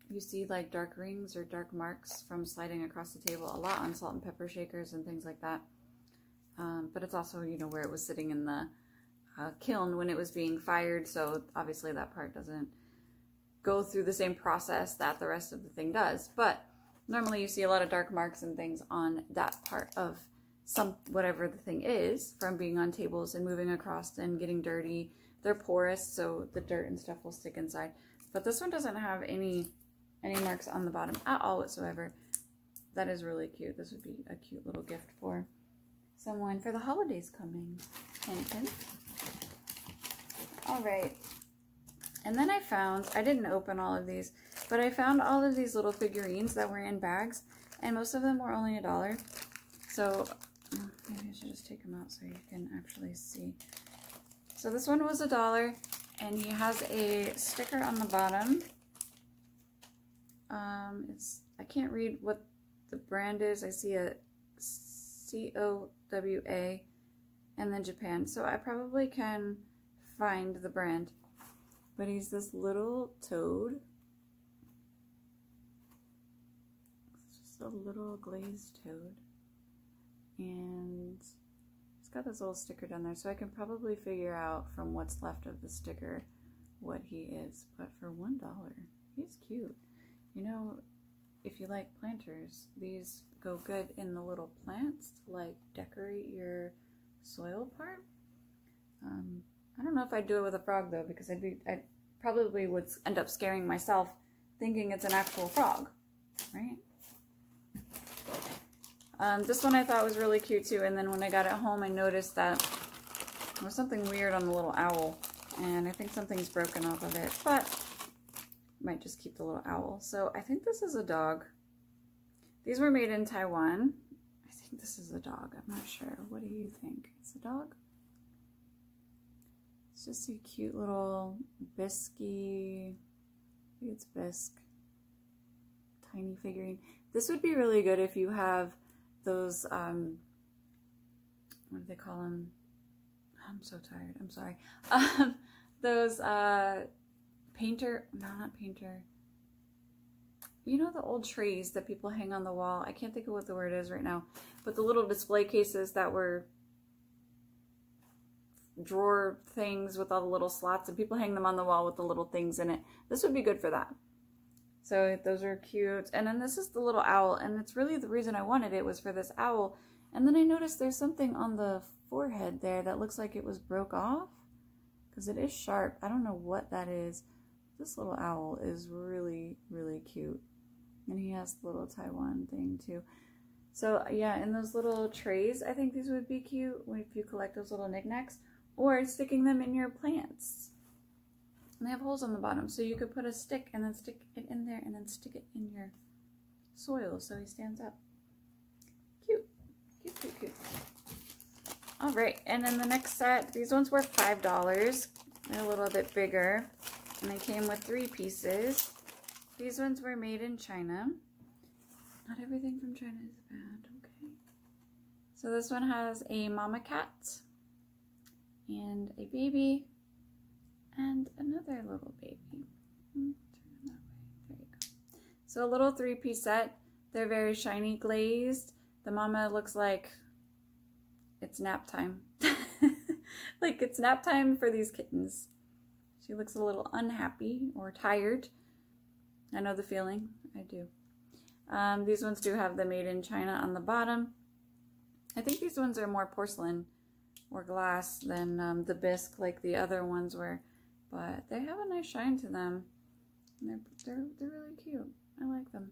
you see like dark rings or dark marks from sliding across the table a lot on salt and pepper shakers and things like that. Um, but it's also, you know, where it was sitting in the uh, kiln when it was being fired. So obviously that part doesn't go through the same process that the rest of the thing does. But normally you see a lot of dark marks and things on that part of some whatever the thing is from being on tables and moving across and getting dirty. They're porous, so the dirt and stuff will stick inside. But this one doesn't have any any marks on the bottom at all whatsoever. That is really cute. This would be a cute little gift for someone for the holidays coming. Hint. All right. And then I found, I didn't open all of these, but I found all of these little figurines that were in bags, and most of them were only a dollar. So Maybe I should just take them out so you can actually see. So this one was a dollar, and he has a sticker on the bottom. Um, it's I can't read what the brand is. I see a C O W A and then Japan. So I probably can find the brand. But he's this little toad. It's just a little glazed toad and it's got this little sticker down there so I can probably figure out from what's left of the sticker what he is but for one dollar he's cute you know if you like planters these go good in the little plants to like decorate your soil part. Um, I don't know if I'd do it with a frog though because I'd be I probably would end up scaring myself thinking it's an actual frog right? Um, this one I thought was really cute too, and then when I got it home, I noticed that there was something weird on the little owl, and I think something's broken off of it, but might just keep the little owl. So I think this is a dog. These were made in Taiwan. I think this is a dog. I'm not sure. What do you think? It's a dog? It's just a cute little bisky, I think it's bisque, tiny figurine. This would be really good if you have those, um, what do they call them? I'm so tired. I'm sorry. Um, those uh, painter, no, not painter. You know the old trees that people hang on the wall? I can't think of what the word is right now. But the little display cases that were drawer things with all the little slots and people hang them on the wall with the little things in it. This would be good for that. So those are cute. And then this is the little owl and it's really the reason I wanted it was for this owl. And then I noticed there's something on the forehead there that looks like it was broke off because it is sharp. I don't know what that is. This little owl is really, really cute. And he has the little Taiwan thing too. So yeah, in those little trays, I think these would be cute if you collect those little knickknacks or sticking them in your plants. And they have holes on the bottom, so you could put a stick and then stick it in there and then stick it in your soil so he stands up. Cute, cute, cute, cute. All right, and then the next set, these ones were $5. They're a little bit bigger, and they came with three pieces. These ones were made in China. Not everything from China is bad, okay. So this one has a mama cat, and a baby and another little baby. Hmm, there you go. So a little three-piece set. They're very shiny glazed. The mama looks like it's nap time. like it's nap time for these kittens. She looks a little unhappy or tired. I know the feeling. I do. Um, these ones do have the made in China on the bottom. I think these ones are more porcelain or glass than um, the bisque like the other ones were. But they have a nice shine to them. They're, they're, they're really cute. I like them.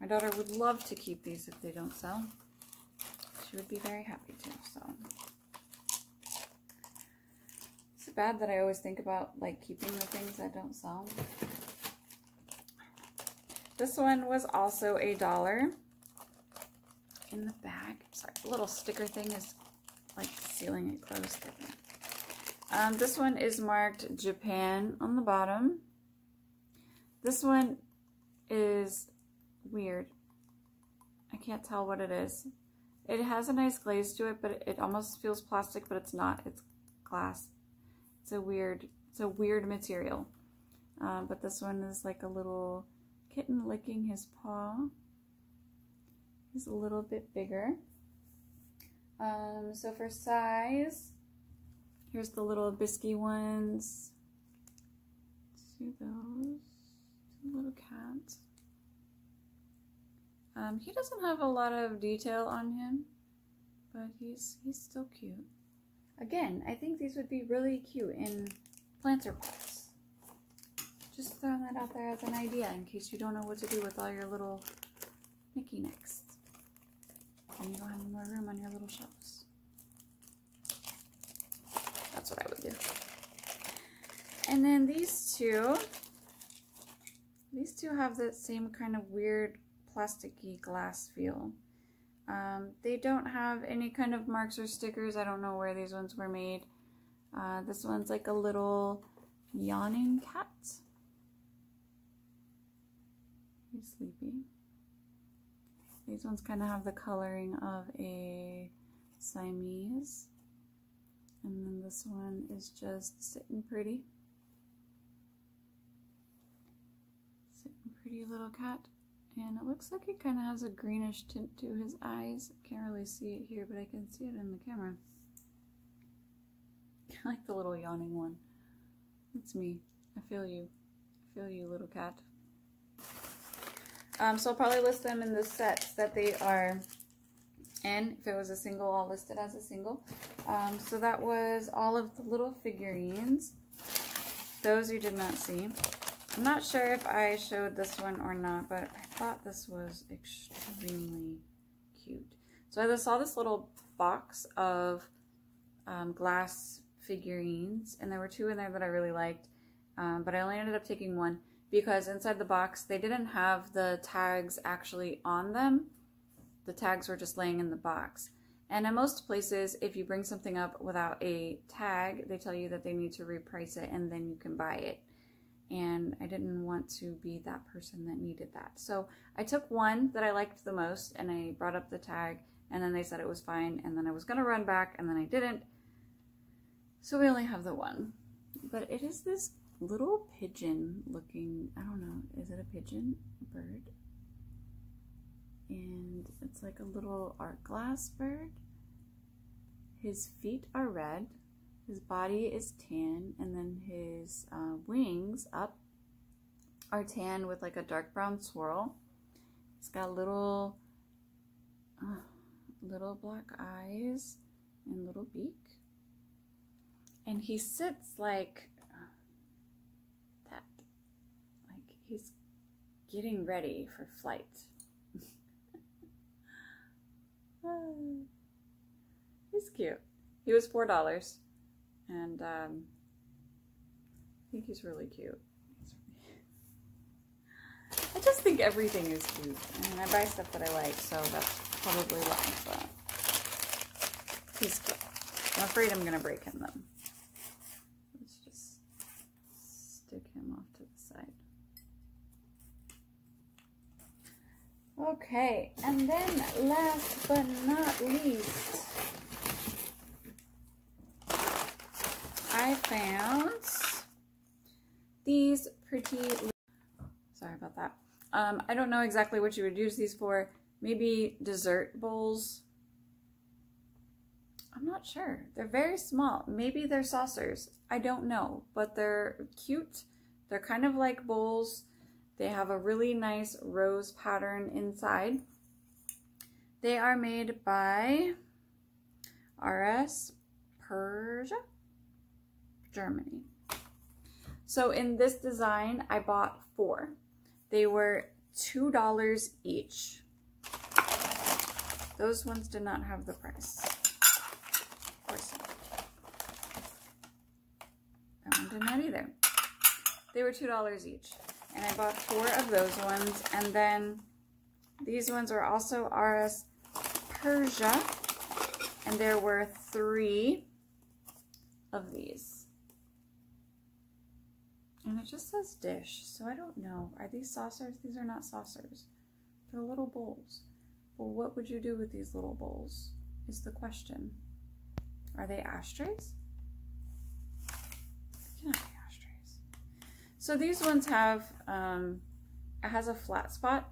My daughter would love to keep these if they don't sell. She would be very happy to, so. Bad that I always think about like keeping the things that don't sell. This one was also a dollar in the bag. Sorry, the little sticker thing is like sealing it closed. Um, this one is marked Japan on the bottom. This one is weird. I can't tell what it is. It has a nice glaze to it, but it almost feels plastic, but it's not. It's glass. It's a weird, it's a weird material. Um, but this one is like a little kitten licking his paw. He's a little bit bigger. Um, so for size, here's the little bisky ones. See those? Little cats. Um, he doesn't have a lot of detail on him, but he's he's still cute. Again, I think these would be really cute in planter pots. Just throwing that out there as an idea in case you don't know what to do with all your little Mickey Nicks and you don't have any more room on your little shelves. That's what I would do. And then these two, these two have that same kind of weird plasticky glass feel. Um, they don't have any kind of marks or stickers. I don't know where these ones were made. Uh, this one's like a little yawning cat. He's sleepy. These ones kind of have the coloring of a Siamese. And then this one is just sitting pretty. Sitting pretty little cat. And it looks like he kind of has a greenish tint to his eyes. I can't really see it here, but I can see it in the camera. I like the little yawning one. It's me. I feel you. I feel you, little cat. Um, so I'll probably list them in the sets that they are in. If it was a single, I'll list it as a single. Um, so that was all of the little figurines. Those you did not see. I'm not sure if I showed this one or not, but I thought this was extremely cute. So I saw this little box of um, glass figurines, and there were two in there that I really liked. um, but I only ended up taking one because inside the box they didn't have the tags actually on them. The tags were just laying in the box. And in most places, if you bring something up without a tag, they tell you that they need to reprice it and then you can buy it. And I didn't want to be that person that needed that. So I took one that I liked the most and I brought up the tag and then they said it was fine and then I was to run back and then I didn't. So we only have the one. But it is this little pigeon looking, I don't know, is it a pigeon? A bird? And it's like a little art glass bird. His feet are red, his body is tan, and then his uh, wings up are tan with like a dark brown swirl. He's got little, uh, little black eyes and little beak. And he sits like uh, that, like He's getting ready for flight. He's cute. He was four dollars, and um, I think he's really cute. I just think everything is cute. I mean, I buy stuff that I like, so that's probably why. But he's cute. I'm afraid I'm gonna break him though. Let's just stick him off to the side. Okay, and then last but not least, I found these pretty, sorry about that. Um, I don't know exactly what you would use these for. Maybe dessert bowls. I'm not sure. They're very small. Maybe they're saucers. I don't know, but they're cute. They're kind of like bowls they have a really nice rose pattern inside. They are made by RS Prussia, Germany. So in this design, I bought four. They were $2 each. Those ones did not have the price. Of course not. That one did not either. They were $2 each and I bought four of those ones. And then these ones are also RS Prussia, and there were three of these. And it just says dish, so I don't know. Are these saucers? These are not saucers. They're little bowls. Well, what would you do with these little bowls is the question. Are they ashtrays? They ashtrays. So these ones have, um, it has a flat spot.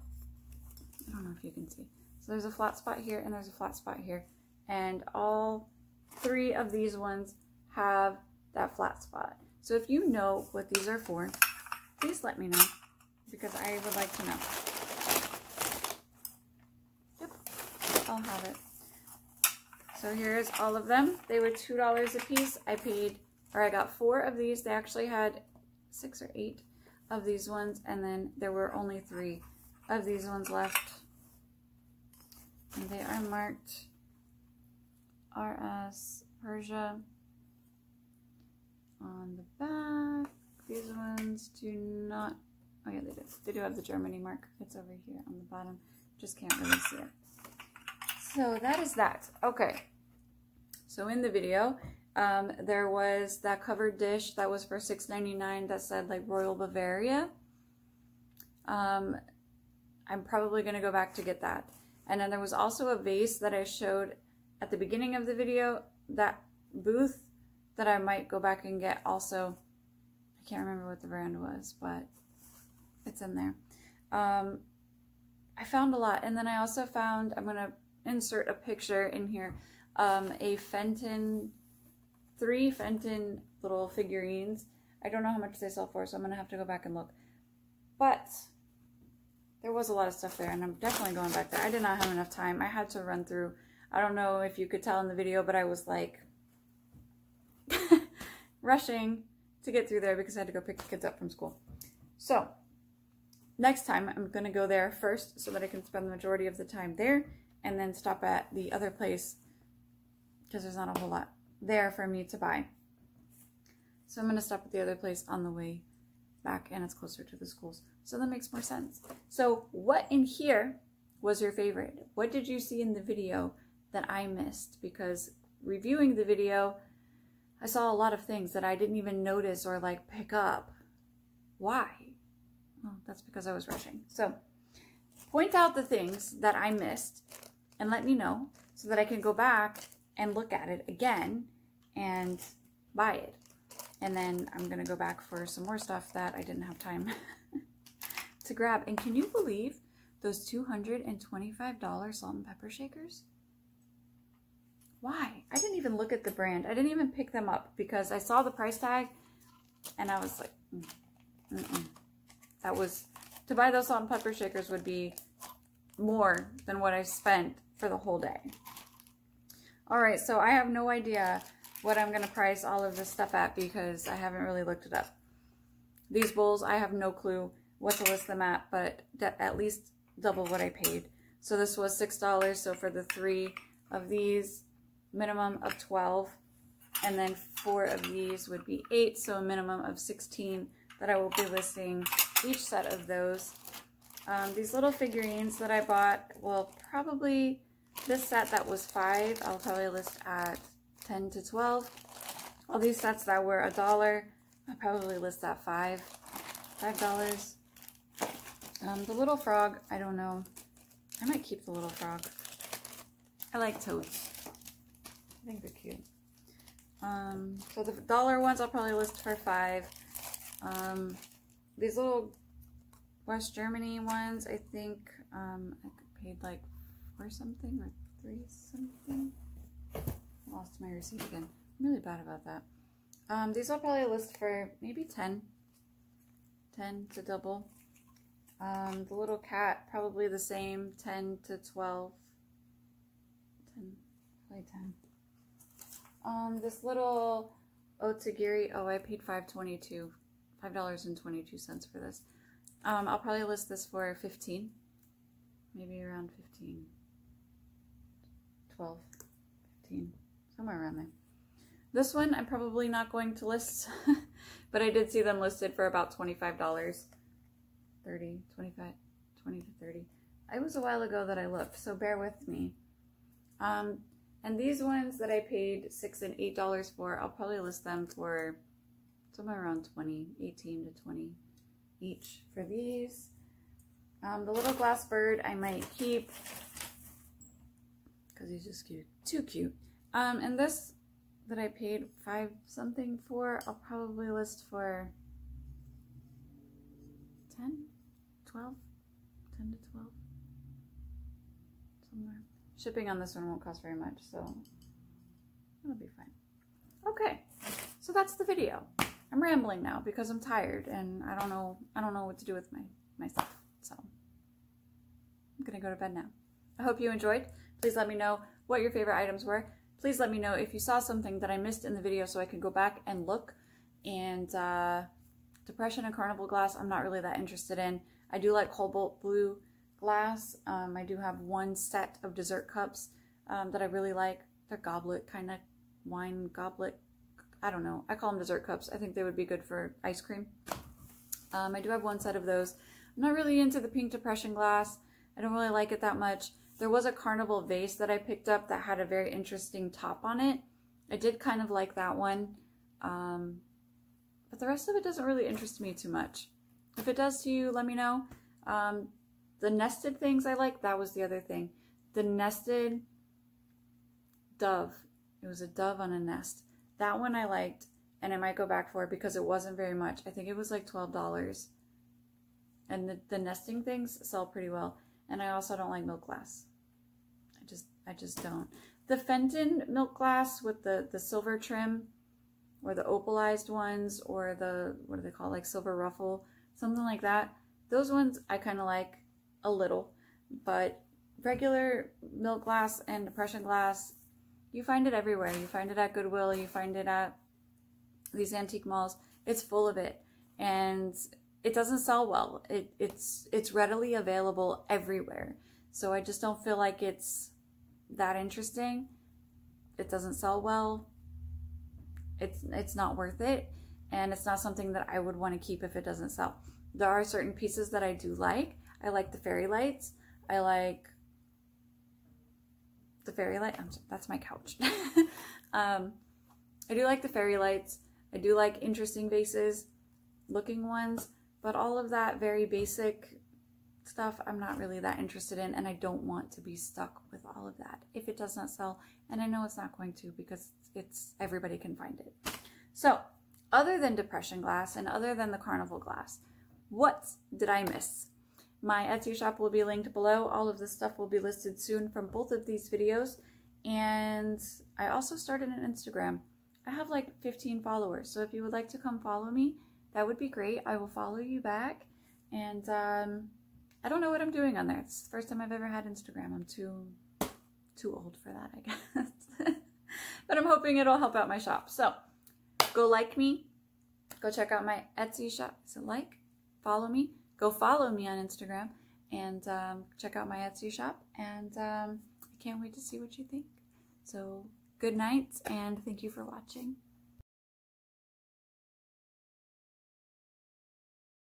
I don't know if you can see. So there's a flat spot here and there's a flat spot here. And all three of these ones have that flat spot. So if you know what these are for, please let me know because I would like to know. Yep, I'll have it. So here's all of them. They were $2 a piece. I paid, or I got four of these. They actually had six or eight of these ones, and then there were only three of these ones left. And they are marked RS Prussia on the back. These ones do not, oh yeah, they do. They do have the Germany mark. It's over here on the bottom. Just can't really see it. So that is that. Okay. So in the video, um, there was that covered dish that was for $6.99 that said like Royal Bavaria. Um, I'm probably going to go back to get that. And then there was also a vase that I showed at the beginning of the video, that booth that I might go back and get also. I can't remember what the brand was, but it's in there. Um, I found a lot. And then I also found, I'm going to insert a picture in here, um, a Fenton three Fenton little figurines. I don't know how much they sell for, so I'm going to have to go back and look. But there was a lot of stuff there, and I'm definitely going back there. I did not have enough time. I had to run through. I don't know if you could tell in the video, but I was like rushing to get through there because I had to go pick the kids up from school. So next time I'm going to go there first so that I can spend the majority of the time there and then stop at the other place because there's not a whole lot there for me to buy. So I'm going to stop at the other place on the way back and it's closer to the schools. So that makes more sense. So what in here was your favorite? What did you see in the video that I missed? Because reviewing the video, I saw a lot of things that I didn't even notice or like pick up. Why? Well, that's because I was rushing. So point out the things that I missed and let me know so that I can go back and look at it again and buy it. And then I'm going to go back for some more stuff that I didn't have time to grab. And can you believe those $225 salt and pepper shakers? Why? I didn't even look at the brand. I didn't even pick them up because I saw the price tag and I was like, mm -mm. that was, to buy those salt and pepper shakers would be more than what I spent for the whole day. All right, so I have no idea what I'm gonna price all of this stuff at because I haven't really looked it up. These bowls, I have no clue what to list them at, but at least double what I paid. So this was $6, so for the three of these, minimum of 12, and then four of these would be eight, so a minimum of 16 that I will be listing each set of those. Um, these little figurines that I bought, well, probably this set that was five, I'll probably list at 10 to 12. All these sets that were a dollar, I'll probably list at five, five dollars. Um, the little frog, I don't know. I might keep the little frog. I like toads. I think they're cute. Um, so the dollar ones I'll probably list for five. Um, these little West Germany ones, I think um, I paid like four something or three something. Lost my receipt again. I'm really bad about that. Um, these I'll probably list for maybe 10. 10 to double. Um, the little cat, probably the same, 10 to 12. 10, probably 10. Um, this little Otagiri, oh, I paid 522 $5.22 for this. Um, I'll probably list this for 15 maybe around 15 12 15 somewhere around there. This one I'm probably not going to list but I did see them listed for about $25 30 25 20 to 30 it was a while ago that I looked so bear with me. Um, and these ones that I paid six and eight dollars for, I'll probably list them for somewhere around 20, 18 to 20 each for these. Um, the little glass bird I might keep because he's just cute, too cute. Um, and this that I paid five something for, I'll probably list for 10, 12, 10 to 12, somewhere. Shipping on this one won't cost very much, so it'll be fine. Okay, so that's the video. I'm rambling now because I'm tired and I don't know I don't know what to do with my myself. So I'm gonna go to bed now. I hope you enjoyed. Please let me know what your favorite items were. Please let me know if you saw something that I missed in the video so I can go back and look. And uh, Depression and Carnival glass, I'm not really that interested in. I do like cobalt blue glass. Um, I do have one set of dessert cups um, that I really like. They're goblet, kind of wine goblet. I don't know. I call them dessert cups. I think they would be good for ice cream. Um, I do have one set of those. I'm not really into the pink depression glass. I don't really like it that much. There was a carnival vase that I picked up that had a very interesting top on it. I did kind of like that one. Um, but the rest of it doesn't really interest me too much. If it does to you, let me know. Um, the nested things I like, that was the other thing. The nested dove. It was a dove on a nest. That one I liked, and I might go back for it because it wasn't very much. I think it was like $12. And the, the nesting things sell pretty well. And I also don't like milk glass. I just, I just don't. The Fenton milk glass with the, the silver trim, or the opalized ones, or the, what do they call, like silver ruffle, something like that. Those ones I kind of like a little, but regular milk glass and depression glass, you find it everywhere. You find it at Goodwill, you find it at these antique malls. It's full of it. And it doesn't sell well. It, it's it's readily available everywhere. So I just don't feel like it's that interesting. It doesn't sell well. It's it's not worth it. and it's not something that I would want to keep if it doesn't sell. There are certain pieces that I do like. I like the fairy lights. I like the fairy light. I'm, that's my couch. um, I do like the fairy lights. I do like interesting vases, looking ones, but all of that very basic stuff I'm not really that interested in and I don't want to be stuck with all of that if it does not sell and I know it's not going to because it's everybody can find it. So other than depression glass and other than the carnival glass, what did I miss? My Etsy shop will be linked below. All of this stuff will be listed soon from both of these videos. And I also started an Instagram. I have like 15 followers. So if you would like to come follow me, that would be great. I will follow you back. And um, I don't know what I'm doing on there. It's the first time I've ever had Instagram. I'm too, too old for that, I guess. but I'm hoping it'll help out my shop. So go like me. Go check out my Etsy shop. So like? Follow me go follow me on Instagram and um, check out my Etsy shop. And um, I can't wait to see what you think. So good night and thank you for watching.